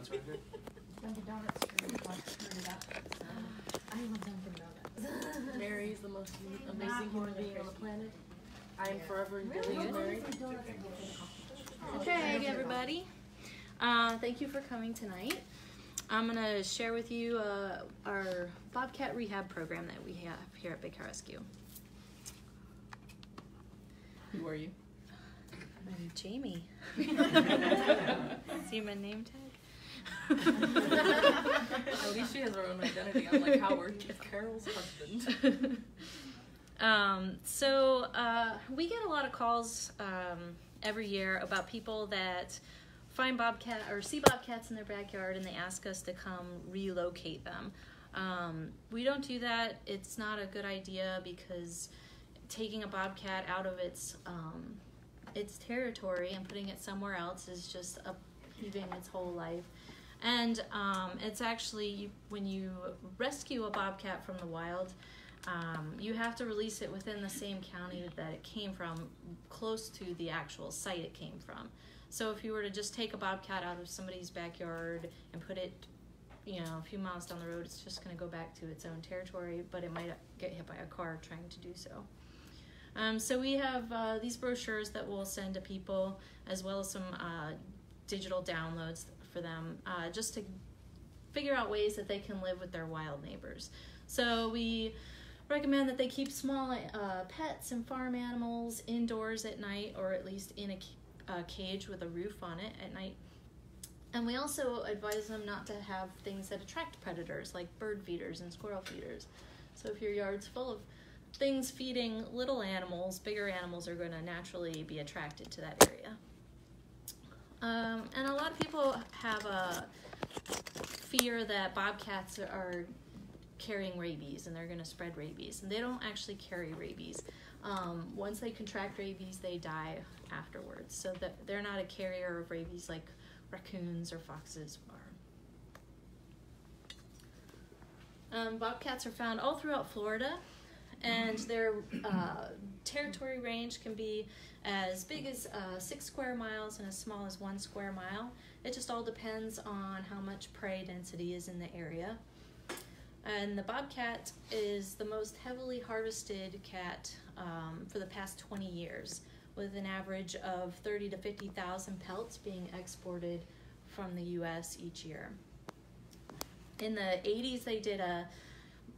Donuts right here? Dunkin' Donuts screwed it up. Screwed it up. I love Dunkin' Donuts. Mary is the most amazing human being on the planet. I am forever indebted to Mary. Okay, everybody. Uh, thank you for coming tonight. I'm gonna share with you uh, our Bobcat rehab program that we have here at Big Cat Rescue. Who are you? I'm Jamie. See my name tag? At least she has her own identity. I'm like Howard, Carol's husband. Um, so uh, we get a lot of calls um, every year about people that find bobcat or see bobcats in their backyard and they ask us to come relocate them. Um, we don't do that. It's not a good idea because taking a bobcat out of its um, its territory and putting it somewhere else is just upheaving its whole life. And um, it's actually when you rescue a bobcat from the wild, um, you have to release it within the same county that it came from, close to the actual site it came from. So if you were to just take a bobcat out of somebody's backyard and put it, you know, a few miles down the road, it's just going to go back to its own territory, but it might get hit by a car trying to do so. Um, so we have uh, these brochures that we'll send to people, as well as some uh, digital downloads for them, uh, just to figure out ways that they can live with their wild neighbors. So we recommend that they keep small uh, pets and farm animals indoors at night, or at least in a, a cage with a roof on it at night. And we also advise them not to have things that attract predators, like bird feeders and squirrel feeders. So if your yard's full of things feeding little animals, bigger animals are going to naturally be attracted to that area. Um, and a lot of people have a fear that bobcats are carrying rabies and they're going to spread rabies, and they don't actually carry rabies. Um, once they contract rabies, they die afterwards. So that they're not a carrier of rabies like raccoons or foxes are. Um, bobcats are found all throughout Florida, and their uh, territory range can be as big as uh, six square miles and as small as one square mile. It just all depends on how much prey density is in the area. And the bobcat is the most heavily harvested cat um, for the past 20 years, with an average of 30 to 50,000 pelts being exported from the U.S. each year. In the 80s, they did a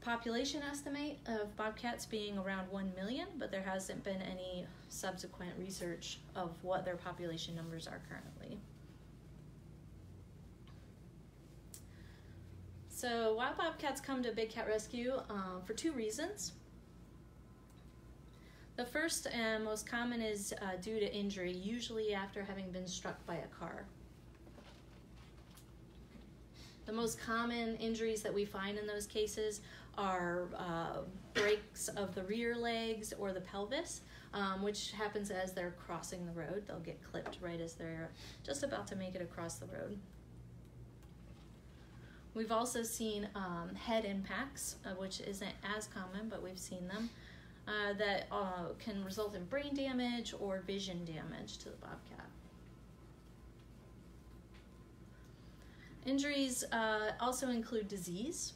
population estimate of bobcats being around 1 million, but there hasn't been any subsequent research of what their population numbers are currently. So, wild bobcats come to Big Cat Rescue um, for two reasons. The first and most common is uh, due to injury, usually after having been struck by a car. The most common injuries that we find in those cases are uh, breaks of the rear legs or the pelvis, um, which happens as they're crossing the road. They'll get clipped right as they're just about to make it across the road. We've also seen um, head impacts, uh, which isn't as common, but we've seen them, uh, that uh, can result in brain damage or vision damage to the bobcat. Injuries uh, also include disease.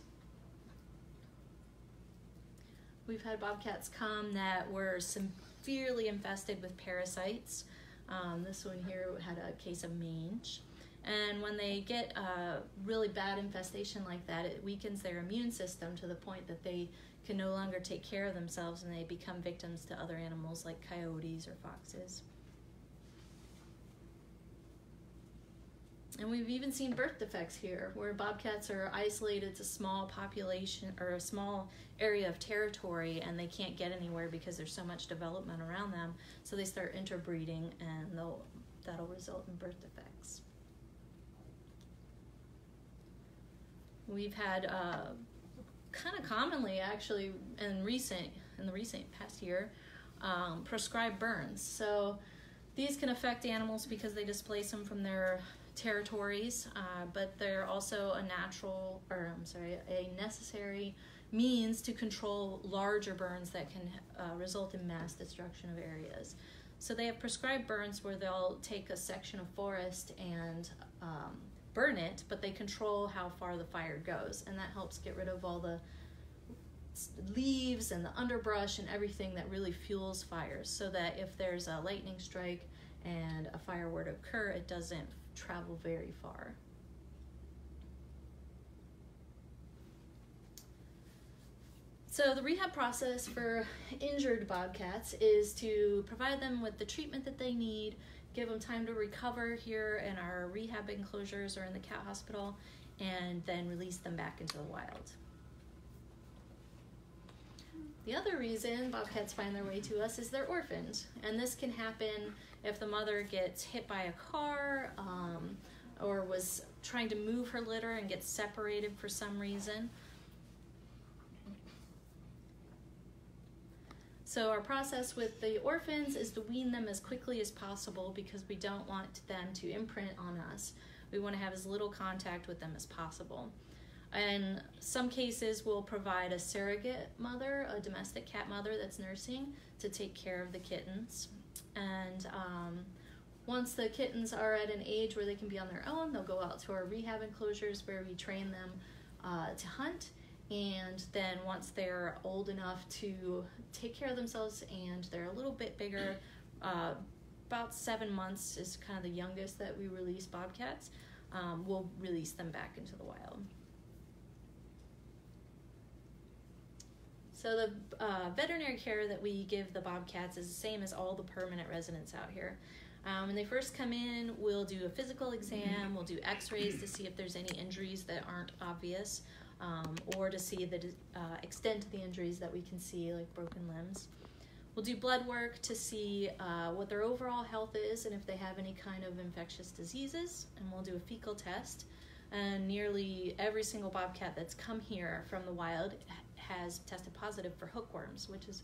We've had bobcats come that were severely infested with parasites. Um, this one here had a case of mange. And when they get a really bad infestation like that, it weakens their immune system to the point that they can no longer take care of themselves and they become victims to other animals like coyotes or foxes. And we've even seen birth defects here, where bobcats are isolated to a small population or a small area of territory, and they can't get anywhere because there's so much development around them. So they start interbreeding, and that'll result in birth defects. We've had uh, kind of commonly, actually, in recent in the recent past year, um, prescribed burns. So these can affect animals because they displace them from their territories, uh, but they're also a natural, or I'm sorry, a necessary means to control larger burns that can uh, result in mass destruction of areas. So they have prescribed burns where they'll take a section of forest and um, burn it, but they control how far the fire goes, and that helps get rid of all the leaves and the underbrush and everything that really fuels fires, so that if there's a lightning strike and a fire were to occur, it doesn't travel very far. So, the rehab process for injured bobcats is to provide them with the treatment that they need, give them time to recover here in our rehab enclosures or in the cat hospital, and then release them back into the wild. The other reason bobcats find their way to us is they're orphaned, and this can happen if the mother gets hit by a car um, or was trying to move her litter and gets separated for some reason. So our process with the orphans is to wean them as quickly as possible because we don't want them to imprint on us. We want to have as little contact with them as possible. In some cases, we'll provide a surrogate mother, a domestic cat mother that's nursing, to take care of the kittens. And um, once the kittens are at an age where they can be on their own, they'll go out to our rehab enclosures where we train them uh, to hunt. And then once they're old enough to take care of themselves and they're a little bit bigger, uh, about seven months is kind of the youngest that we release bobcats, um, we'll release them back into the wild. So the uh, veterinary care that we give the bobcats is the same as all the permanent residents out here. Um, when they first come in, we'll do a physical exam, we'll do x-rays to see if there's any injuries that aren't obvious, um, or to see the uh, extent of the injuries that we can see, like broken limbs. We'll do blood work to see uh, what their overall health is and if they have any kind of infectious diseases, and we'll do a fecal test. And nearly every single bobcat that's come here from the wild has tested positive for hookworms, which is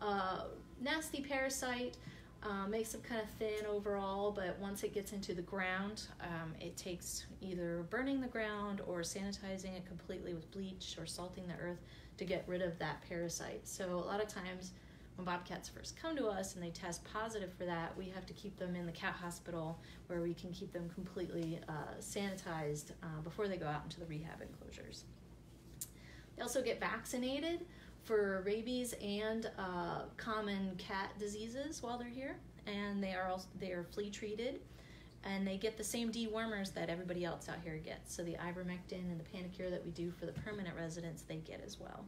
a nasty parasite. Uh, makes them kind of thin overall, but once it gets into the ground, um, it takes either burning the ground or sanitizing it completely with bleach or salting the earth to get rid of that parasite. So, a lot of times when bobcats first come to us and they test positive for that, we have to keep them in the cat hospital where we can keep them completely uh, sanitized uh, before they go out into the rehab enclosures. They also get vaccinated for rabies and uh, common cat diseases while they're here, and they are also they are flea treated, and they get the same dewormers that everybody else out here gets. So the ivermectin and the Panacur that we do for the permanent residents, they get as well.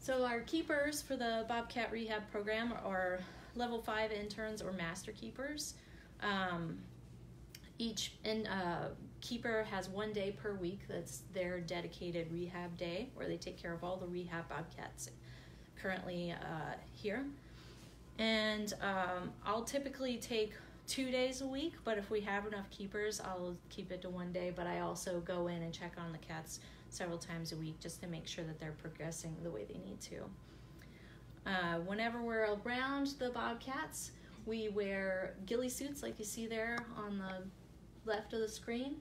So our keepers for the Bobcat Rehab Program are level five interns or master keepers. Um, each in, uh, keeper has one day per week that's their dedicated rehab day where they take care of all the rehab bobcats currently uh, here. And um, I'll typically take two days a week, but if we have enough keepers, I'll keep it to one day. But I also go in and check on the cats several times a week just to make sure that they're progressing the way they need to. Uh, whenever we're around the bobcats, we wear ghillie suits like you see there on the left of the screen.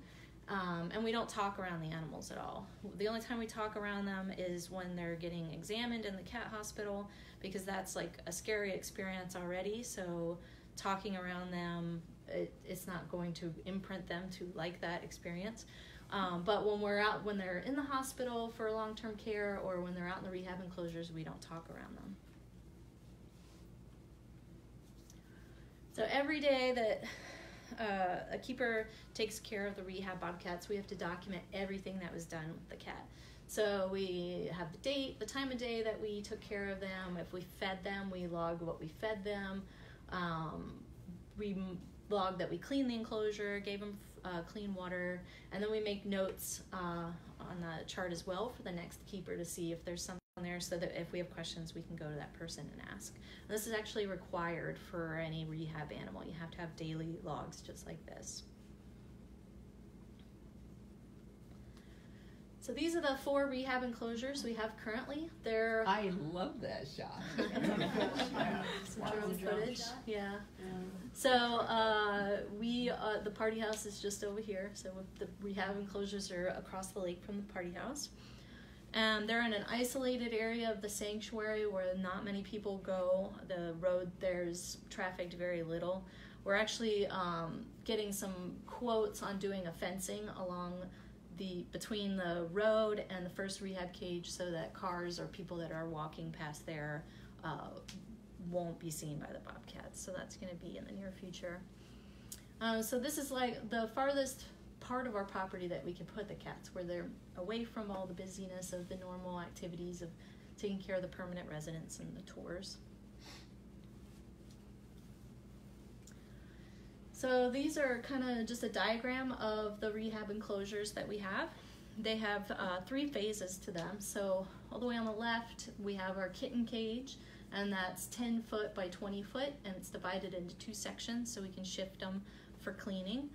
Um, and we don't talk around the animals at all. The only time we talk around them is when they're getting examined in the cat hospital because that's like a scary experience already. So talking around them, it, it's not going to imprint them to like that experience. Um, but when we're out, when they're in the hospital for long term care or when they're out in the rehab enclosures, we don't talk around them. So every day that uh, a keeper takes care of the rehab bobcats, we have to document everything that was done with the cat. So we have the date, the time of day that we took care of them. If we fed them, we log what we fed them. Um, we log that we cleaned the enclosure, gave them uh, clean water, and then we make notes uh, on the chart as well for the next keeper to see if there's something there so that if we have questions, we can go to that person and ask. And this is actually required for any rehab animal. You have to have daily logs just like this. So these are the four rehab enclosures we have currently. They're I love that shot. some drone footage. Yeah. So uh, we uh, the party house is just over here. So the rehab enclosures are across the lake from the party house. And they're in an isolated area of the sanctuary where not many people go. The road there's trafficked very little. we're actually um, getting some quotes on doing a fencing along the between the road and the first rehab cage so that cars or people that are walking past there uh, won't be seen by the bobcats. So that's going to be in the near future. Uh, so this is like the farthest part of our property that we can put the cats, where they're away from all the busyness of the normal activities of taking care of the permanent residents and the tours. So these are kind of just a diagram of the rehab enclosures that we have. They have uh, three phases to them. So all the way on the left, we have our kitten cage, and that's 10 foot by 20 foot, and it's divided into two sections so we can shift them for cleaning.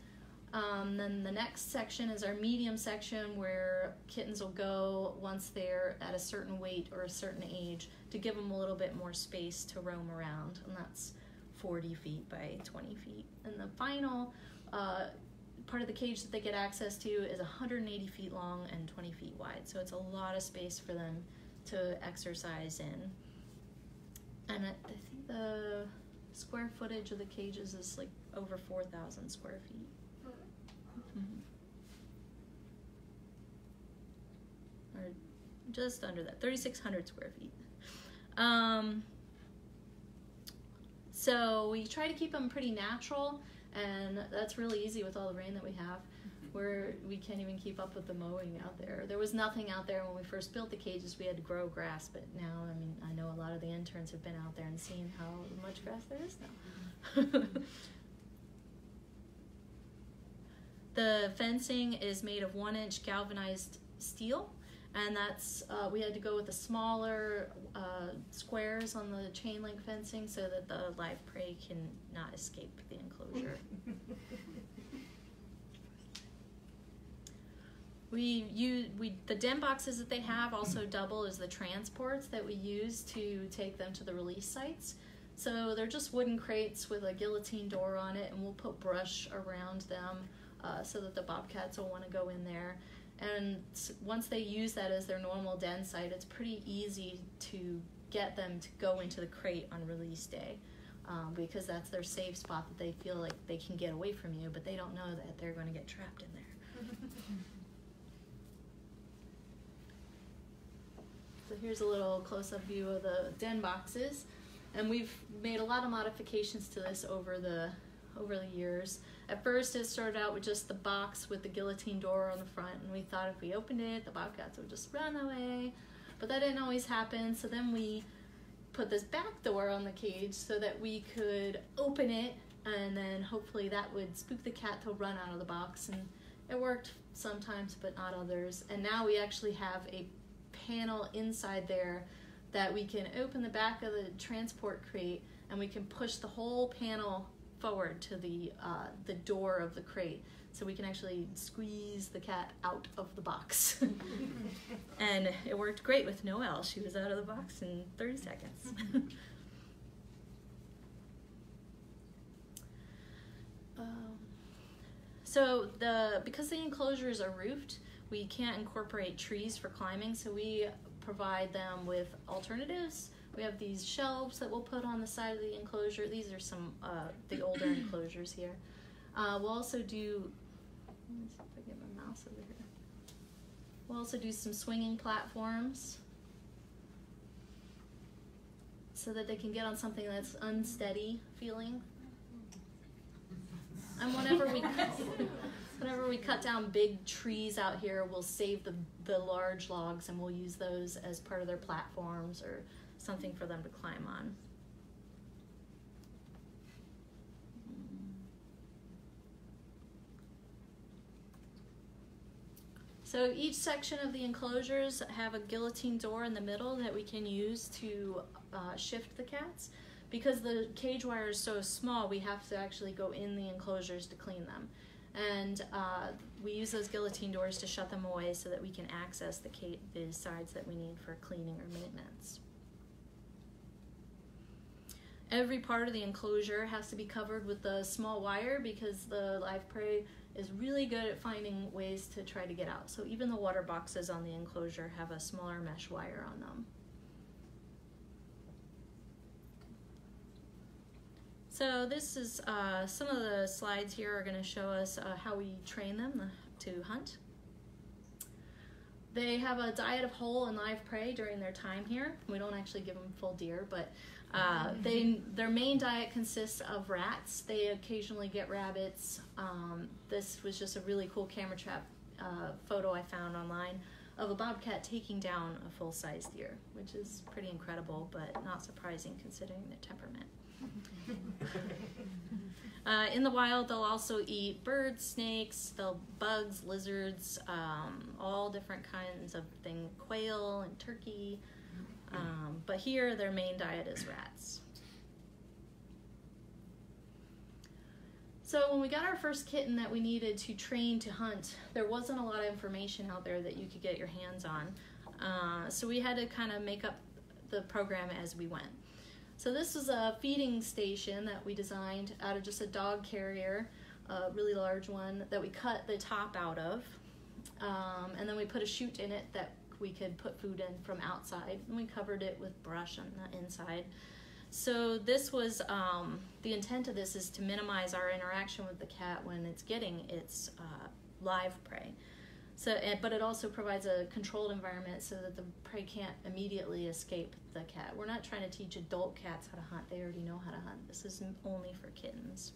Um, then the next section is our medium section where kittens will go once they're at a certain weight or a certain age to give them a little bit more space to roam around, and that's 40 feet by 20 feet. And the final uh, part of the cage that they get access to is 180 feet long and 20 feet wide, so it's a lot of space for them to exercise in. And I, think the square footage of the cages is like over 4,000 square feet. Mhm. Or just under that, 3,600 square feet. Um, so we try to keep them pretty natural, and that's really easy with all the rain that we have. Where we can't even keep up with the mowing out there. There was nothing out there when we first built the cages. We had to grow grass, but now, I mean, I know a lot of the interns have been out there and seen how much grass there is now. The fencing is made of one inch galvanized steel, and that's uh, we had to go with the smaller uh, squares on the chain link fencing so that the live prey can not escape the enclosure. we use we the den boxes that they have also double as the transports that we use to take them to the release sites. So they're just wooden crates with a guillotine door on it, and we'll put brush around them uh, so that the bobcats will want to go in there. And once they use that as their normal den site, it's pretty easy to get them to go into the crate on release day um, because that's their safe spot that they feel like they can get away from you, but they don't know that they're going to get trapped in there. so here's a little close-up view of the den boxes, and we've made a lot of modifications to this over the over the years. At first, it started out with just the box with the guillotine door on the front, and we thought if we opened it, the bobcats would just run away. But that didn't always happen, so then we put this back door on the cage so that we could open it, and then hopefully that would spook the cat to run out of the box. And it worked sometimes, but not others. And now we actually have a panel inside there that we can open the back of the transport crate and we can push the whole panel forward to the uh, the door of the crate so we can actually squeeze the cat out of the box. And it worked great with noelle she was out of the box in 30 seconds. Um, so the because the enclosures are roofed we can't incorporate trees for climbing so we provide them with alternatives we have these shelves that we'll put on the side of the enclosure. These are some uh, the older enclosures here. Uh, we'll also do. Let me see if I get my mouse over here. We'll also do some swinging platforms so that they can get on something that's unsteady feeling. And whenever we whenever we cut down big trees out here, we'll save the the large logs and we'll use those as part of their platforms or something for them to climb on. So each section of the enclosures have a guillotine door in the middle that we can use to uh, shift the cats. Because the cage wire is so small, we have to actually go in the enclosures to clean them. And uh, we use those guillotine doors to shut them away so that we can access the, the sides that we need for cleaning or maintenance. Every part of the enclosure has to be covered with a small wire because the live prey is really good at finding ways to try to get out. So even the water boxes on the enclosure have a smaller mesh wire on them. So this is uh, some of the slides here are going to show us uh, how we train them to hunt. They have a diet of whole and live prey during their time here. We don't actually give them full deer, but uh, they their main diet consists of rats. They occasionally get rabbits. Um, this was just a really cool camera trap uh, photo I found online of a bobcat taking down a full sized deer, which is pretty incredible, but not surprising considering their temperament. Uh, in the wild, they'll also eat birds, snakes, they'll bugs, lizards, um, all different kinds of thing, quail and turkey. Um, but here, their main diet is rats. So when we got our first kitten that we needed to train to hunt, there wasn't a lot of information out there that you could get your hands on. Uh, so we had to kind of make up the program as we went. So this was a feeding station that we designed out of just a dog carrier, a really large one that we cut the top out of. Um, and then we put a chute in it that we could put food in from outside. And we covered it with brush on the inside. So this was um, the intent of this is to minimize our interaction with the cat when it's getting its uh, live prey. So, eh, but it also provides a controlled environment so that the prey can't immediately escape the cat. We're not trying to teach adult cats how to hunt; they already know how to hunt. This is only for kittens.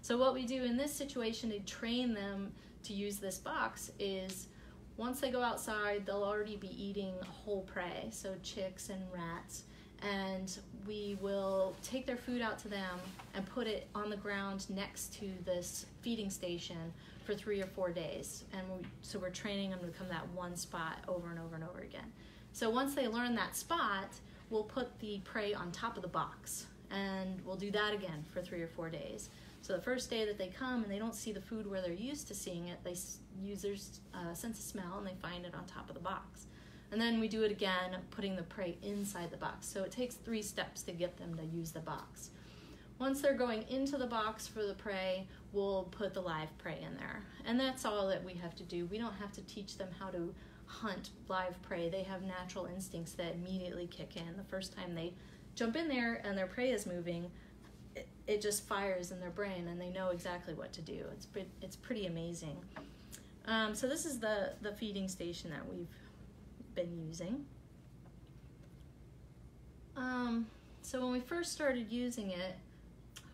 So, what we do in this situation to train them to use this box is once they go outside, they'll already be eating whole prey, so chicks and rats and we will take their food out to them and put it on the ground next to this feeding station for three or four days. And we, so we're training them to come that one spot over and over and over again. So once they learn that spot, we'll put the prey on top of the box and we'll do that again for three or four days. So the first day that they come and they don't see the food where they're used to seeing it, they use their uh, sense of smell and they find it on top of the box. And then we do it again, putting the prey inside the box. So it takes three steps to get them to use the box. Once they're going into the box for the prey, we'll put the live prey in there. And that's all that we have to do. We don't have to teach them how to hunt live prey. They have natural instincts that immediately kick in. The first time they jump in there and their prey is moving, it, it just fires in their brain and they know exactly what to do. It's, it's pretty amazing. Um, so this is the, the feeding station that we've been using. Um, so when we first started using it, oh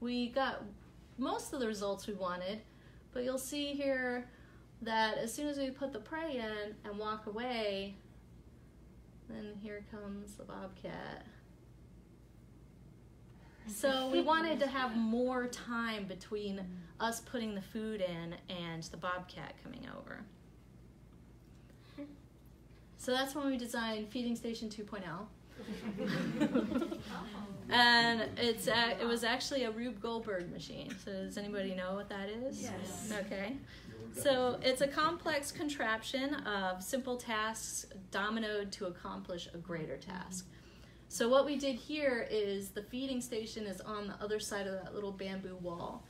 we got most of the results we wanted, but you'll see here that as soon as we put the prey in and walk away, then here comes the bobcat. So we wanted to have more time between us putting the food in and the bobcat coming over. So that's when we designed Feeding Station 2.0. and it's a, it was actually a Rube Goldberg machine. So does anybody know what that is? Yes. Okay. So it's a complex contraption of simple tasks dominoed to accomplish a greater task. So what we did here is the feeding station is on the other side of that little bamboo wall.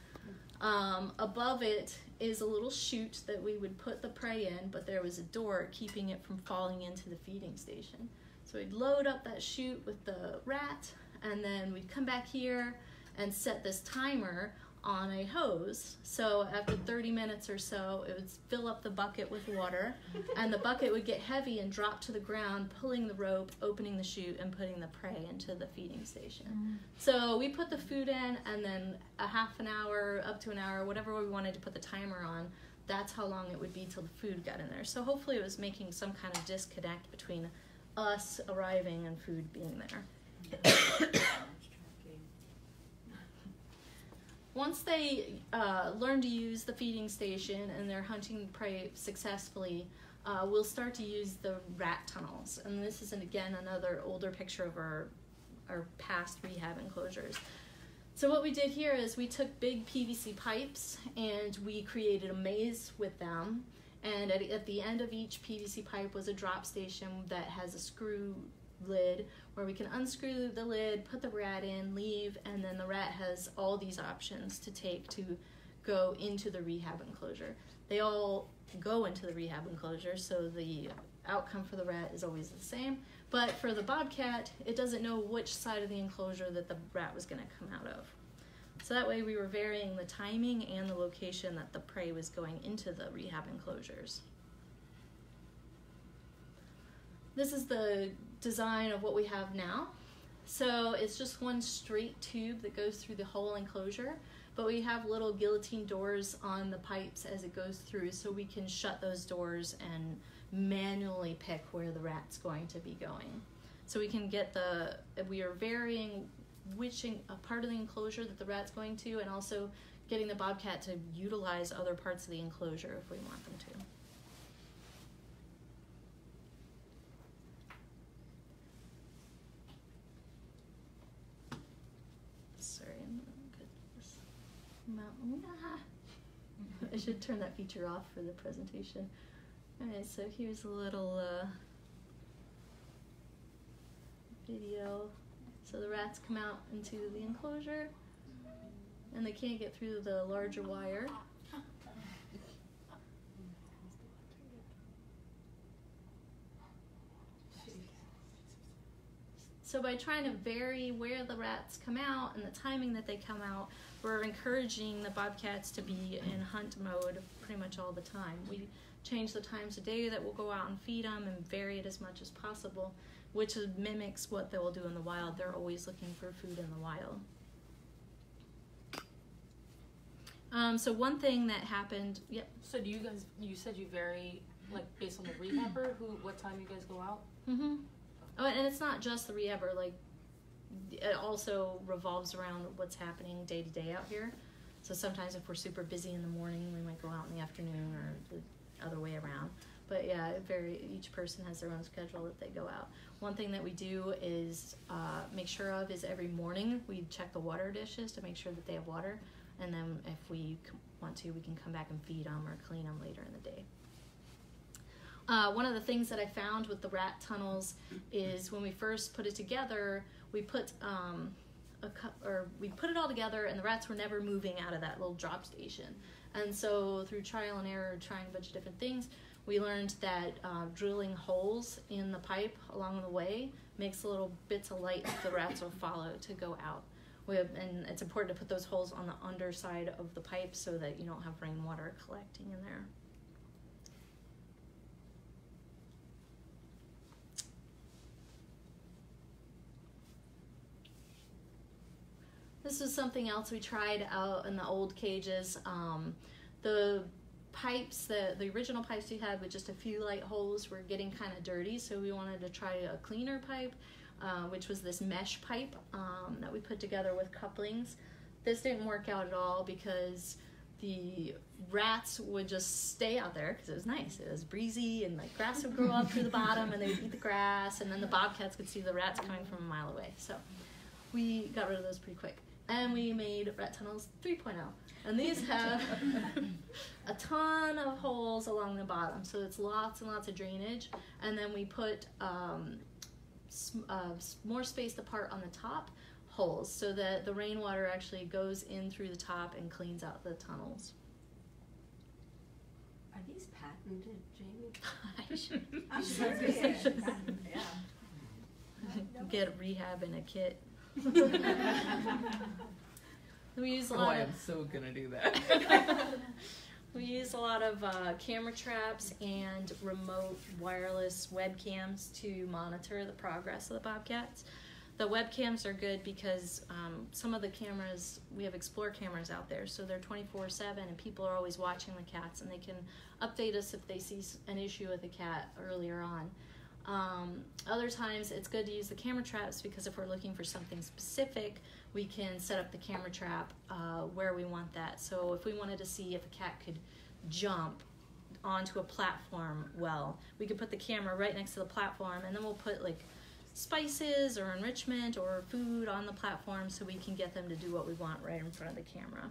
Um, above it is a little chute that we would put the prey in, but there was a door keeping it from falling into the feeding station. So we'd load up that chute with the rat, and then we'd come back here and set this timer on a hose. So after 30 minutes or so, it would fill up the bucket with water, and the bucket would get heavy and drop to the ground, pulling the rope, opening the chute, and putting the prey into the feeding station. Mm. So we put the food in, and then a half an hour, up to an hour, whatever we wanted to put the timer on, that's how long it would be till the food got in there. So hopefully it was making some kind of disconnect between us arriving and food being there. once they uh, learn to use the feeding station and they're hunting prey successfully, uh, we'll start to use the rat tunnels. And this is, an, again, another older picture of our, our past rehab enclosures. So what we did here is we took big PVC pipes and we created a maze with them. And at, at the end of each PVC pipe was a drop station that has a screw lid where we can unscrew the lid, put the rat in, leave, and then the rat has all these options to take to go into the rehab enclosure. They all go into the rehab enclosure, so the outcome for the rat is always the same. But for the bobcat, it doesn't know which side of the enclosure that the rat was going to come out of. So that way we were varying the timing and the location that the prey was going into the rehab enclosures. This is the design of what we have now. So it's just one straight tube that goes through the whole enclosure, but we have little guillotine doors on the pipes as it goes through so we can shut those doors and manually pick where the rat's going to be going. So we can get the, we are varying which in, a part of the enclosure that the rat's going to and also getting the bobcat to utilize other parts of the enclosure if we want them to. Sorry, I'm not good at this. I should turn that feature off for the presentation. Alright, so here's a little uh, video. So the rats come out into the enclosure and they can't get through the larger wire. So by trying to vary where the rats come out and the timing that they come out, we're encouraging the bobcats to be in hunt mode pretty much all the time. We change the times of day that we'll go out and feed them and vary it as much as possible, which mimics what they will do in the wild. They're always looking for food in the wild. Um, so one thing that happened, yep. So do you guys? You said you vary like based on the rehabber. Who? What time you guys go out? Mm-hmm. Oh, and it's not just the rehabber. Like, it also revolves around what's happening day to day out here. So sometimes if we're super busy in the morning, we might go out in the afternoon or the other way around. But yeah, very each person has their own schedule that they go out. One thing that we do is uh, make sure of is every morning we check the water dishes to make sure that they have water, and then if we want to, we can come back and feed them or clean them later in the day. Uh, one of the things that I found with the rat tunnels is when we first put it together, we put um, a cu- or we put it all together, and the rats were never moving out of that little drop station. And so through trial and error, trying a bunch of different things, we learned that uh, drilling holes in the pipe along the way makes little bits of light that the rats will follow to go out. We have, and it's important to put those holes on the underside of the pipe so that you don't have rainwater collecting in there. This is something else we tried out in the old cages. Um, the pipes, the, the original pipes we had with just a few light holes were getting kind of dirty, so we wanted to try a cleaner pipe, uh, which was this mesh pipe um, that we put together with couplings. This didn't work out at all because the rats would just stay out there because it was nice. It was breezy and like grass would grow up through the bottom and they would eat the grass and then the bobcats could see the rats coming from a mile away. So we got rid of those pretty quick. And we made rat tunnels 3.0. And these have a ton of holes along the bottom, so it's lots and lots of drainage. And then we put um, uh, more spaced apart on the top holes so that the rainwater actually goes in through the top and cleans out the tunnels. Are these patented, Jamie? I should I'm You sure say it is. it. Yeah. get rehab in a kit. we use a Oh, lot I am so gonna do that. We use a lot of uh, camera traps and remote wireless webcams to monitor the progress of the bobcats. The webcams are good because um, some of the cameras, we have Explore cameras out there, so they're 24 7 and people are always watching the cats and they can update us if they see an issue with a cat earlier on. Um, other times it's good to use the camera traps because if we're looking for something specific, we can set up the camera trap uh, where we want that. So if we wanted to see if a cat could jump onto a platform well, we could put the camera right next to the platform and then we'll put like spices or enrichment or food on the platform so we can get them to do what we want right in front of the camera.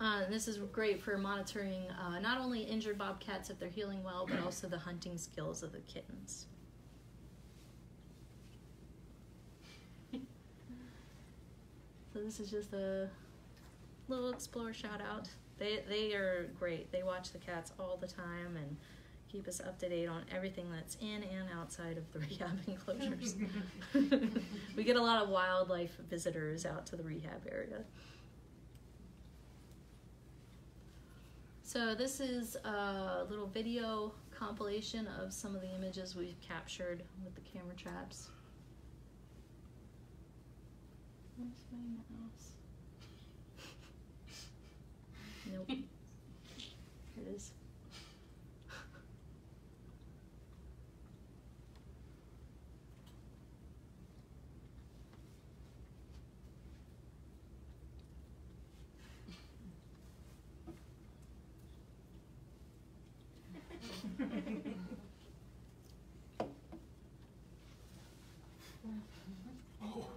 Uh, and this is great for monitoring uh, not only injured bobcats if they're healing well, but also the hunting skills of the kittens. So this is just a little explorer shout out. They they are great. They watch the cats all the time and keep us up to date on everything that's in and outside of the rehab enclosures. we get a lot of wildlife visitors out to the rehab area. So this is a little video compilation of some of the images we've captured with the camera traps. Where's my mouse? Nope. Here it is.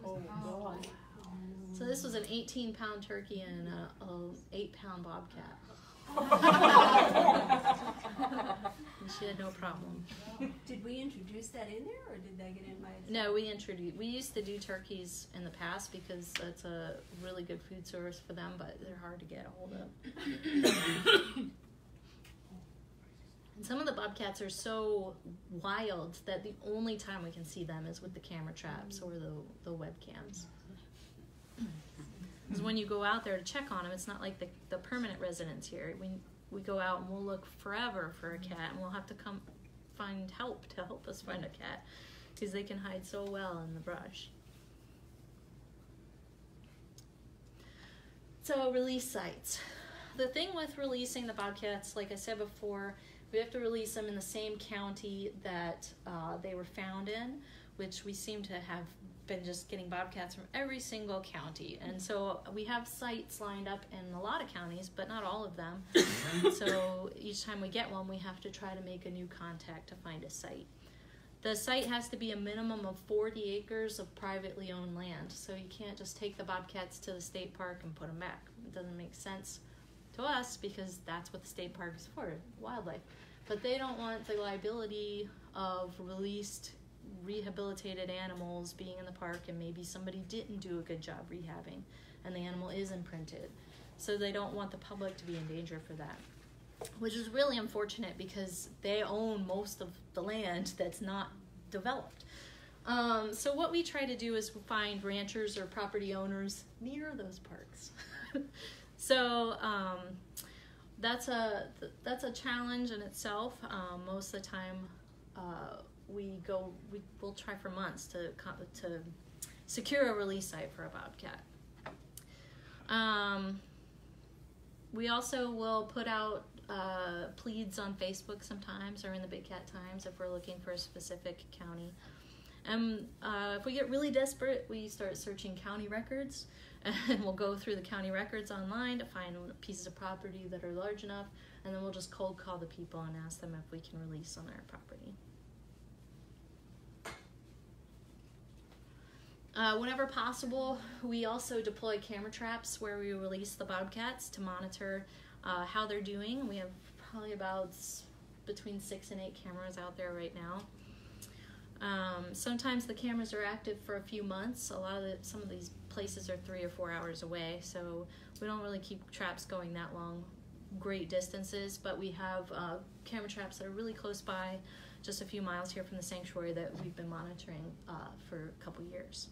Oh god. So this was an 18 pound turkey and a, a 8 pound bobcat. and she had no problem. Did we introduce that in there, or did that get in by itself? No, we introduced. We used to do turkeys in the past because that's a really good food source for them, but they're hard to get a hold of. and some of the bobcats are so wild that the only time we can see them is with the camera traps or the the webcams. Because when you go out there to check on them, it's not like the, the permanent residents here. We we go out and we'll look forever for a cat, and we'll have to come find help to help us find a cat because they can hide so well in the brush. So release sites. The thing with releasing the bobcats, like I said before, we have to release them in the same county that uh, they were found in, which we seem to have been just getting bobcats from every single county. And so we have sites lined up in a lot of counties, but not all of them. so each time we get one, we have to try to make a new contact to find a site. The site has to be a minimum of 40 acres of privately owned land. So you can't just take the bobcats to the state park and put them back. It doesn't make sense to us because that's what the state park is for wildlife. But they don't want the liability of released rehabilitated animals being in the park and maybe somebody didn't do a good job rehabbing and the animal is imprinted. So they don't want the public to be in danger for that. Which is really unfortunate because they own most of the land that's not developed. Um, so what we try to do is find ranchers or property owners near those parks. so um, that's a that's a challenge in itself. Um, most of the time, uh, we go we will try for months to to secure a release site for a bobcat. Um, we also will put out uh, pleads on Facebook sometimes or in the Big Cat Times if we're looking for a specific county. And uh, if we get really desperate, we start searching county records and we'll go through the county records online to find pieces of property that are large enough and then we'll just cold call the people and ask them if we can release on their property. Uh, whenever possible, we also deploy camera traps where we release the bobcats to monitor uh, how they're doing. We have probably about between six and eight cameras out there right now. Um, sometimes the cameras are active for a few months. A lot of the, some of these places are three or four hours away, so we don't really keep traps going that long, great distances. But we have uh, camera traps that are really close by, just a few miles here from the sanctuary that we've been monitoring uh, for a couple years.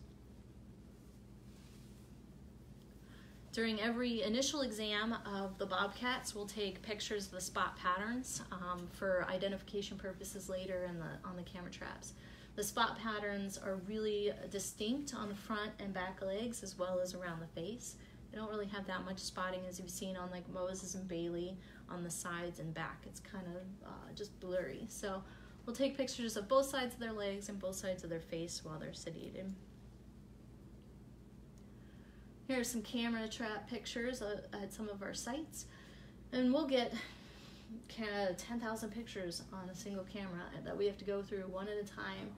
During every initial exam of the bobcats, we'll take pictures of the spot patterns um, for identification purposes later in the, on the camera traps. The spot patterns are really distinct on the front and back legs as well as around the face. They don't really have that much spotting as you've seen on like Moses and Bailey on the sides and back. It's kind of uh, just blurry. So we'll take pictures of both sides of their legs and both sides of their face while they're sedated. Here are some camera trap pictures uh, at some of our sites. And we'll get kind of 10,000 pictures on a single camera that we have to go through one at a time.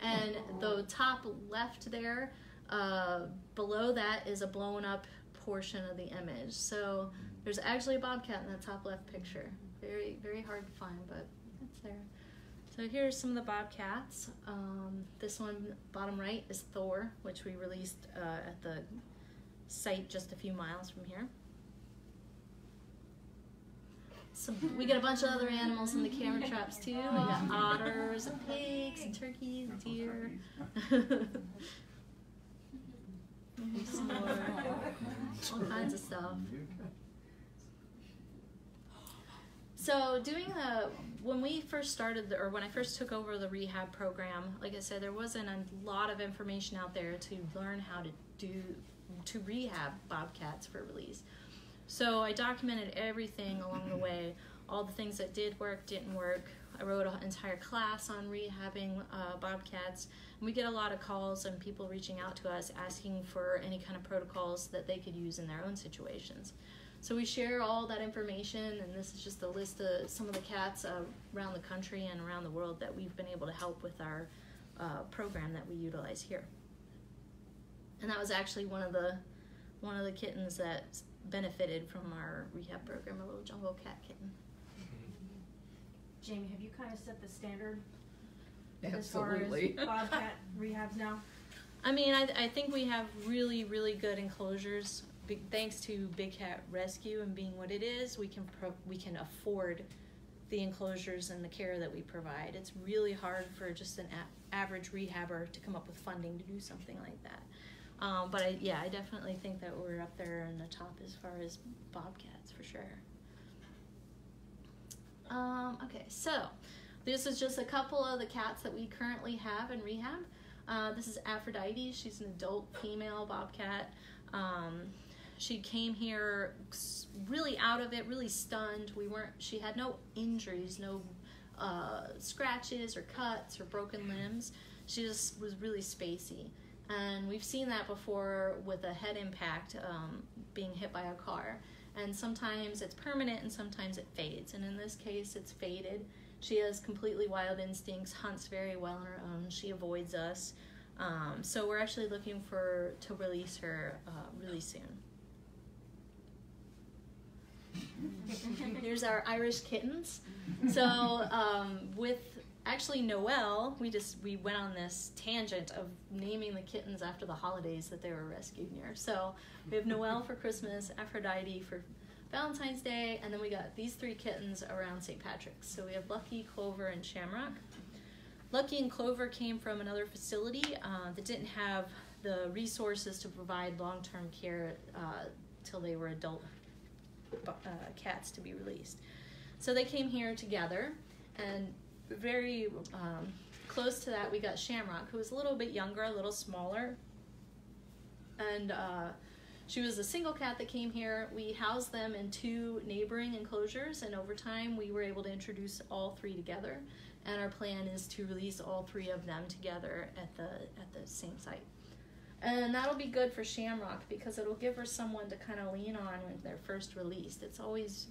And the top left there, uh, below that is a blown up portion of the image. So there's actually a bobcat in the top left picture. Very, very hard to find, but it's there. So here's some of the bobcats. Um, this one, bottom right, is Thor, which we released uh, at the site just a few miles from here. some, we get a bunch of other animals in the camera traps too. Oh, we got uh, otters and pigs and turkeys and deer. Maybe some all kinds of stuff. So doing the when we first started the, or when I first took over the rehab program, like I said, there wasn't a lot of information out there to learn how to do to rehab bobcats for release. So I documented everything along the way, all the things that did work, didn't work. I wrote an entire class on rehabbing uh, bobcats. And we get a lot of calls and people reaching out to us asking for any kind of protocols that they could use in their own situations. So we share all that information, and this is just a list of some of the cats uh, around the country and around the world that we've been able to help with our uh, program that we utilize here. And that was actually one of the one of the kittens that benefited from our rehab program, a little jungle cat kitten. Jamie, have you kind of set the standard as far as bobcat rehabs now? I mean, I, I think we have really, really good enclosures. Big, thanks to Big Cat Rescue and being what it is, we can pro- we can afford the enclosures and the care that we provide. It's really hard for just an a- average rehabber to come up with funding to do something like that. Um, but I, yeah, I definitely think that we're up there in the top as far as bobcats for sure. Um, okay, so this is just a couple of the cats that we currently have in rehab. Uh, this is Aphrodite. She's an adult female bobcat. Um, she came here really out of it, really stunned. We weren't. She had no injuries, no uh, scratches or cuts or broken limbs. She just was really spacey, and we've seen that before with a head impact, um, being hit by a car. And sometimes it's permanent, and sometimes it fades. And in this case, it's faded. She has completely wild instincts, hunts very well on her own. She avoids us. Um, so we're actually looking for to release her uh, really soon. Here's our Irish kittens. So um, with actually Noel, we just we went on this tangent of naming the kittens after the holidays that they were rescued near. So we have Noel for Christmas, Aphrodite for Valentine's Day, and then we got these three kittens around St. Patrick's. So we have Lucky, Clover, and Shamrock. Lucky and Clover came from another facility uh, that didn't have the resources to provide long-term care uh, till they were adult uh, cats to be released. So they came here together, and very um, close to that, we got Shamrock, who was a little bit younger, a little smaller, and uh, she was a single cat that came here. We housed them in two neighboring enclosures, and over time, we were able to introduce all three together. And our plan is to release all three of them together at the at the same site. And that'll be good for Shamrock because it'll give her someone to kind of lean on when they're first released. It's always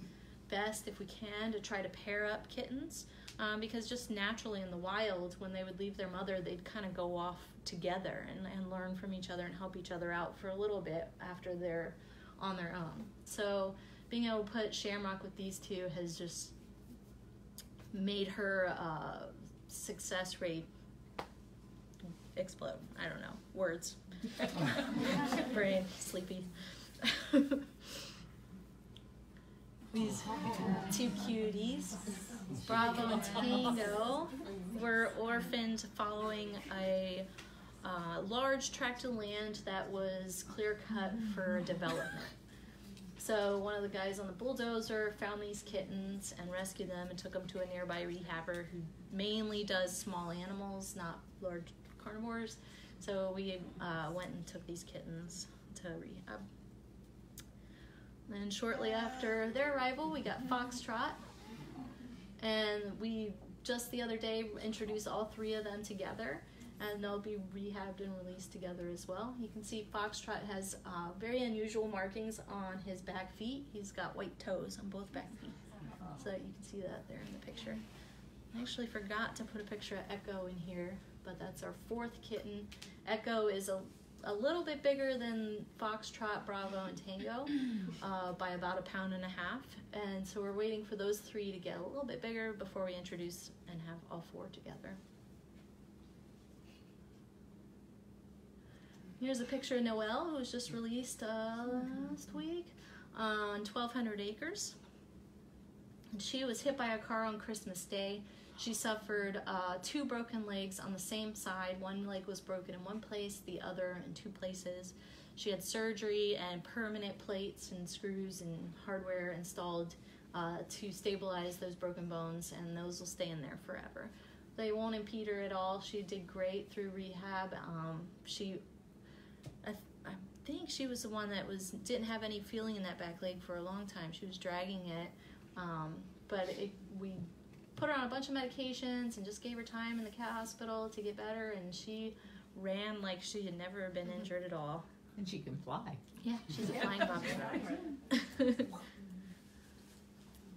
best if we can to try to pair up kittens um, because just naturally in the wild, when they would leave their mother, they'd kind of go off together and, and learn from each other and help each other out for a little bit after they're on their own. So being able to put Shamrock with these two has just made her uh, success rate explode. I don't know words. Brain sleepy. These two cuties, Bravo and Tango, were orphaned following a uh, large tract of land that was clear cut for development. So one of the guys on the bulldozer found these kittens and rescued them and took them to a nearby rehabber who mainly does small animals, not large carnivores. So we uh, went and took these kittens to rehab. Then shortly after their arrival, we got Foxtrot, and we just the other day introduced all three of them together, and they'll be rehabbed and released together as well. You can see Foxtrot has uh, very unusual markings on his back feet. He's got white toes on both back feet, so you can see that there in the picture. I actually forgot to put a picture of Echo in here, but that's our fourth kitten. Echo is a, a little bit bigger than Foxtrot, Bravo, and Tango uh, by about a pound and a half. And so we're waiting for those three to get a little bit bigger before we introduce and have all four together. Here's a picture of Noelle, who was just released uh, last week on 1,200 acres. And she was hit by a car on Christmas Day. She suffered uh, two broken legs on the same side. One leg was broken in one place, the other in two places. She had surgery and permanent plates and screws and hardware installed uh, to stabilize those broken bones, and those will stay in there forever. They won't impede her at all. She did great through rehab. Um, she, I, I think she was the one that was didn't have any feeling in that back leg for a long time. She was dragging it, um, but it, we put her on a bunch of medications and just gave her time in the cat hospital to get better, and she ran like she had never been injured at all. And she can fly. Yeah, she's a flying bobcat.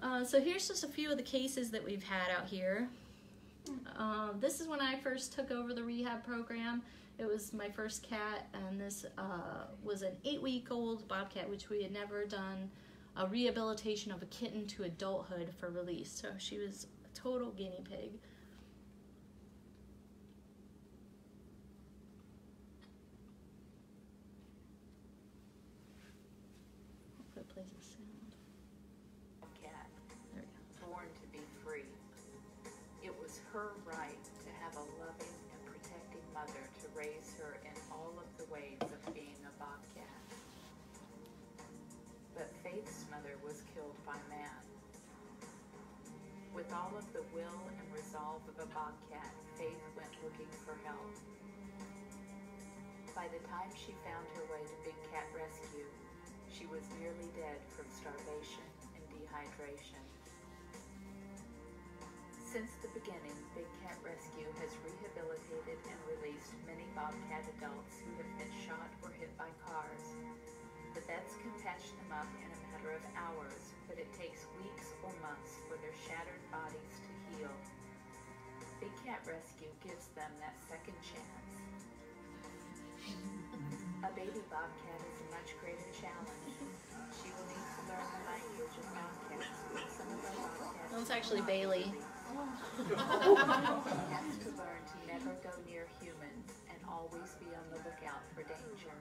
uh, so here's just a few of the cases that we've had out here. Uh, this is when I first took over the rehab program. It was my first cat, and this uh, was an eight-week-old bobcat, which we had never done a rehabilitation of a kitten to adulthood for release. So she was a total guinea pig. All of the will and resolve of a bobcat, Faith went looking for help. By the time she found her way to Big Cat Rescue, she was nearly dead from starvation and dehydration. Since the beginning, Big Cat Rescue has rehabilitated and released many bobcat adults who have been shot or hit by cars. The vets can patch them up in a matter of hours, but it takes weeks or months for their shattered bodies to heal. Big Cat Rescue gives them that second chance. A baby bobcat is a much greater challenge. She will need to learn the language of bobcats. Some of our bobcats That's actually Bailey. has to learn to never go near humans and always be on the lookout for danger.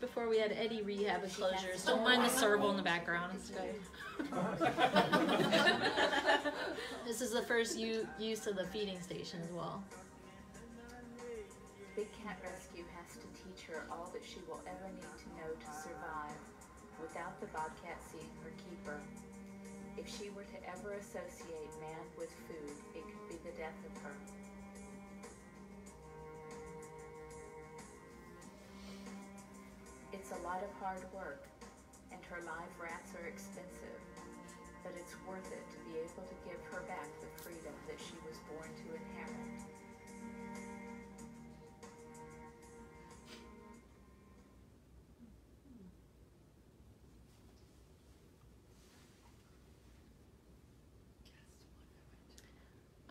Before we had any rehab enclosures. Don't mind the serval in the background. It's okay. this is the first u- use of the feeding station as well. Big Cat Rescue has to teach her all that she will ever need to know to survive without the bobcat seeing her keeper. If she were to ever associate man with food, it could be the death of her. A lot of hard work, and her live rats are expensive, but it's worth it to be able to give her back the freedom that she was born to inherit.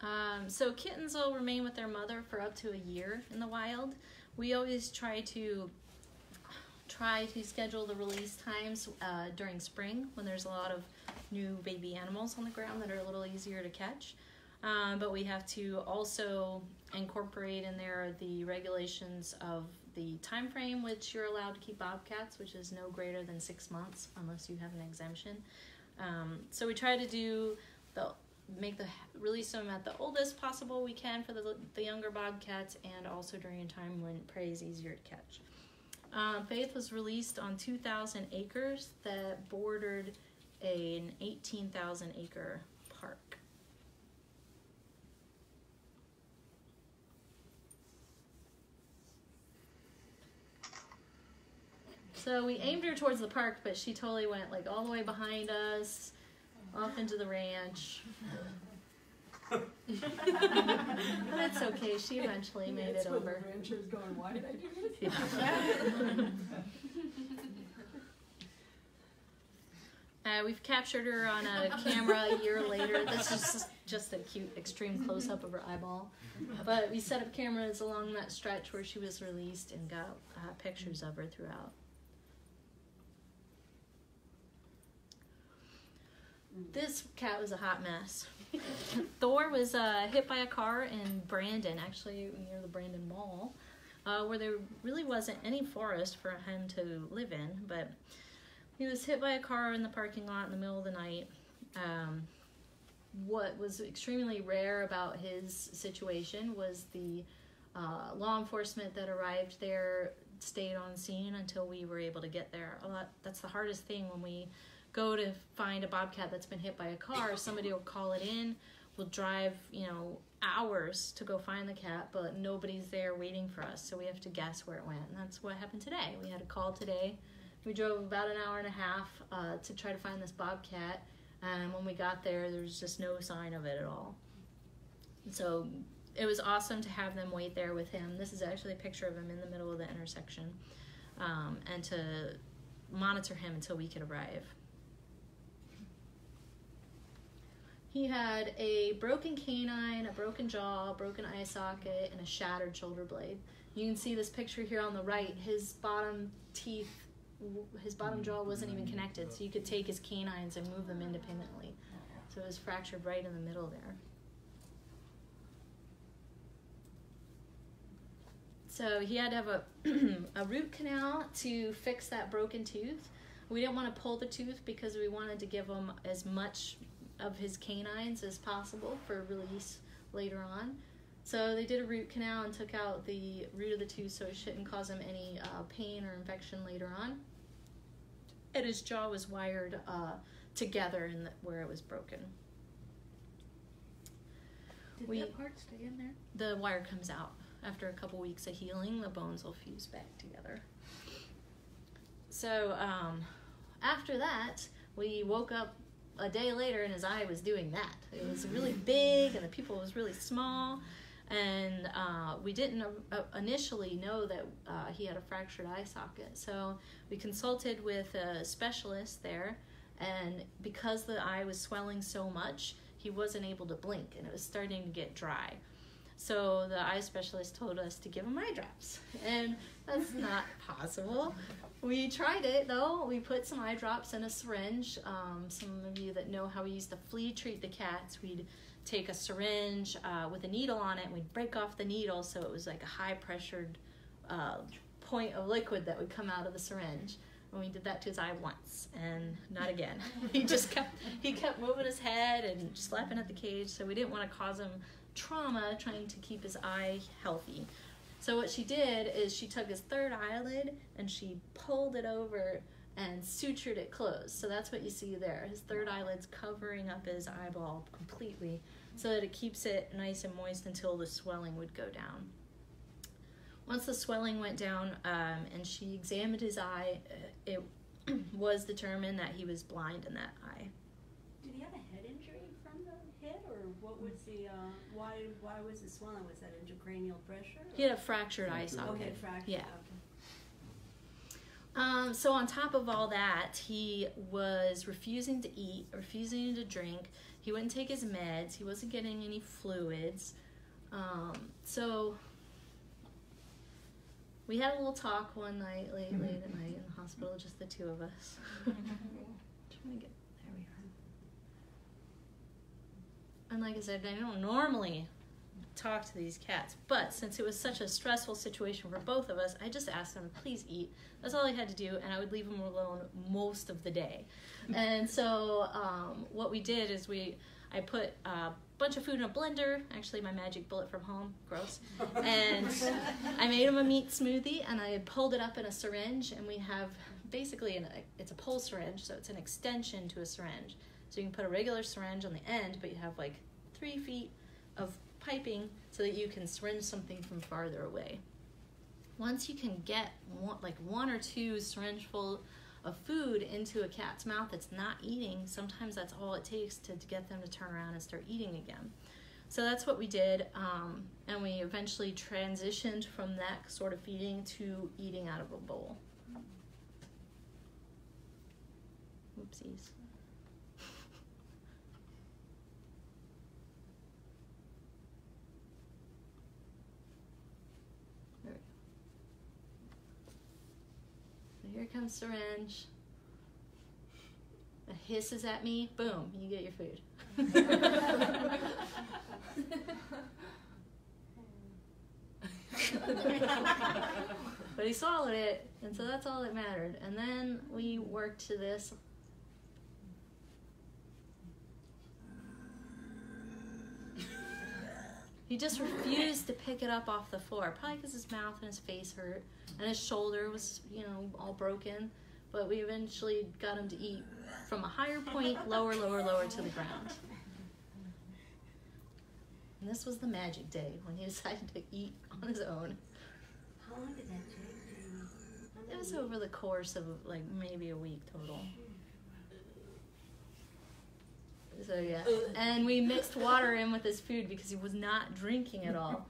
Um, so kittens will remain with their mother for up to a year in the wild. We always try to try to schedule the release times uh, during spring when there's a lot of new baby animals on the ground that are a little easier to catch. Um, but we have to also incorporate in there the regulations of the time frame which you're allowed to keep bobcats, which is no greater than six months unless you have an exemption. Um, so we try to do the make the release them at the oldest possible we can for the, the younger bobcats and also during a time when prey is easier to catch. Um, Faith was released on 2,000 acres that bordered an 18,000 acre park. So we aimed her towards the park, but she totally went like all the way behind us, off into the ranch. But it's okay. She eventually made it over. rancher's going, why did I do this? Uh, we've captured her on a camera a year later. This is just, just a cute, extreme close up of her eyeball. But we set up cameras along that stretch where she was released and got uh, pictures of her throughout. This cat was a hot mess. Thor was uh, hit by a car in Brandon, actually near the Brandon Mall, uh, where there really wasn't any forest for him to live in. But he was hit by a car in the parking lot in the middle of the night. Um, what was extremely rare about his situation was the uh, law enforcement that arrived there stayed on scene until we were able to get there. A lot. That's the hardest thing when we go to find a bobcat that's been hit by a car. Somebody will call it in. We'll drive, you know, hours to go find the cat, but nobody's there waiting for us. So we have to guess where it went. And that's what happened today. We had a call today. We drove about an hour and a half uh, to try to find this bobcat. And when we got there, there was just no sign of it at all. So it was awesome to have them wait there with him. This is actually a picture of him in the middle of the intersection, um, and to monitor him until we could arrive. He had a broken canine, a broken jaw, broken eye socket, and a shattered shoulder blade. You can see this picture here on the right. His bottom teeth, his bottom jaw wasn't even connected, so you could take his canines and move them independently. So it was fractured right in the middle there. So he had to have a, a root canal to fix that broken tooth. We didn't want to pull the tooth because we wanted to give him as much of his canines as possible for release later on. So they did a root canal and took out the root of the tooth so it shouldn't cause him any uh, pain or infection later on. And his jaw was wired uh, together in the, where it was broken. Did We- that part stay in there? The wire comes out. After a couple weeks of healing, the bones will fuse back together. So um, after that, we woke up a day later and his eye was doing that. It was really big and the pupil was really small. And uh, we didn't uh, initially know that uh, he had a fractured eye socket. So we consulted with a specialist there, and because the eye was swelling so much, he wasn't able to blink and it was starting to get dry. So the eye specialist told us to give him eye drops, and that's not possible. We tried it though. We put some eye drops in a syringe. Um, some of you that know how we used to flea treat the cats, we'd take a syringe uh, with a needle on it, and we'd break off the needle so it was like a high pressured uh, point of liquid that would come out of the syringe. And we did that to his eye once, and not again. he just kept he kept moving his head and slapping at the cage. So we didn't want to cause him trauma trying to keep his eye healthy. So what she did is she took his third eyelid and she pulled it over and sutured it closed. So that's what you see there. His third eyelid's covering up his eyeball completely so that it keeps it nice and moist until the swelling would go down. Once the swelling went down um, and she examined his eye, uh, it was determined that he was blind in that eye. Did he have a head injury from the hit, or what was the, uh, why, why was the swelling? Was that pressure? He had a fractured eye Okay, socket. fracture, Yeah. okay. Um, so on top of all that, he was refusing to eat, refusing to drink. He wouldn't take his meds. He wasn't getting any fluids. Um, so we had a little talk one night, late, late at night in the hospital, just the two of us. trying to get there. We are. And like I said, I don't normally talk to these cats, but since it was such a stressful situation for both of us, I just asked them to please eat. That's all I had to do, and I would leave them alone most of the day. and so um, what we did is we, I put a bunch of food in a blender. Actually, my magic bullet from home, gross. And I made them a meat smoothie, and I had pulled it up in a syringe, and we have basically an, it's a pole syringe, so it's an extension to a syringe. So you can put a regular syringe on the end, but you have like three feet of piping so that you can syringe something from farther away. Once you can get one, like one or two syringe full of food into a cat's mouth that's not eating, sometimes that's all it takes to, to get them to turn around and start eating again. So that's what we did, um, and we eventually transitioned from that sort of feeding to eating out of a bowl. Oopsies. Here comes syringe. It hisses at me, boom, you get your food. but he swallowed it, and so that's all that mattered. And then we worked to this He just refused to pick it up off the floor, probably because his mouth and his face hurt, and his shoulder was, you know, all broken. But we eventually got him to eat from a higher point, lower, lower, lower to the ground. And this was the magic day when he decided to eat on his own. How long did that take? It was over the course of like maybe a week total. So yeah, uh. and we mixed water in with his food because he was not drinking at all.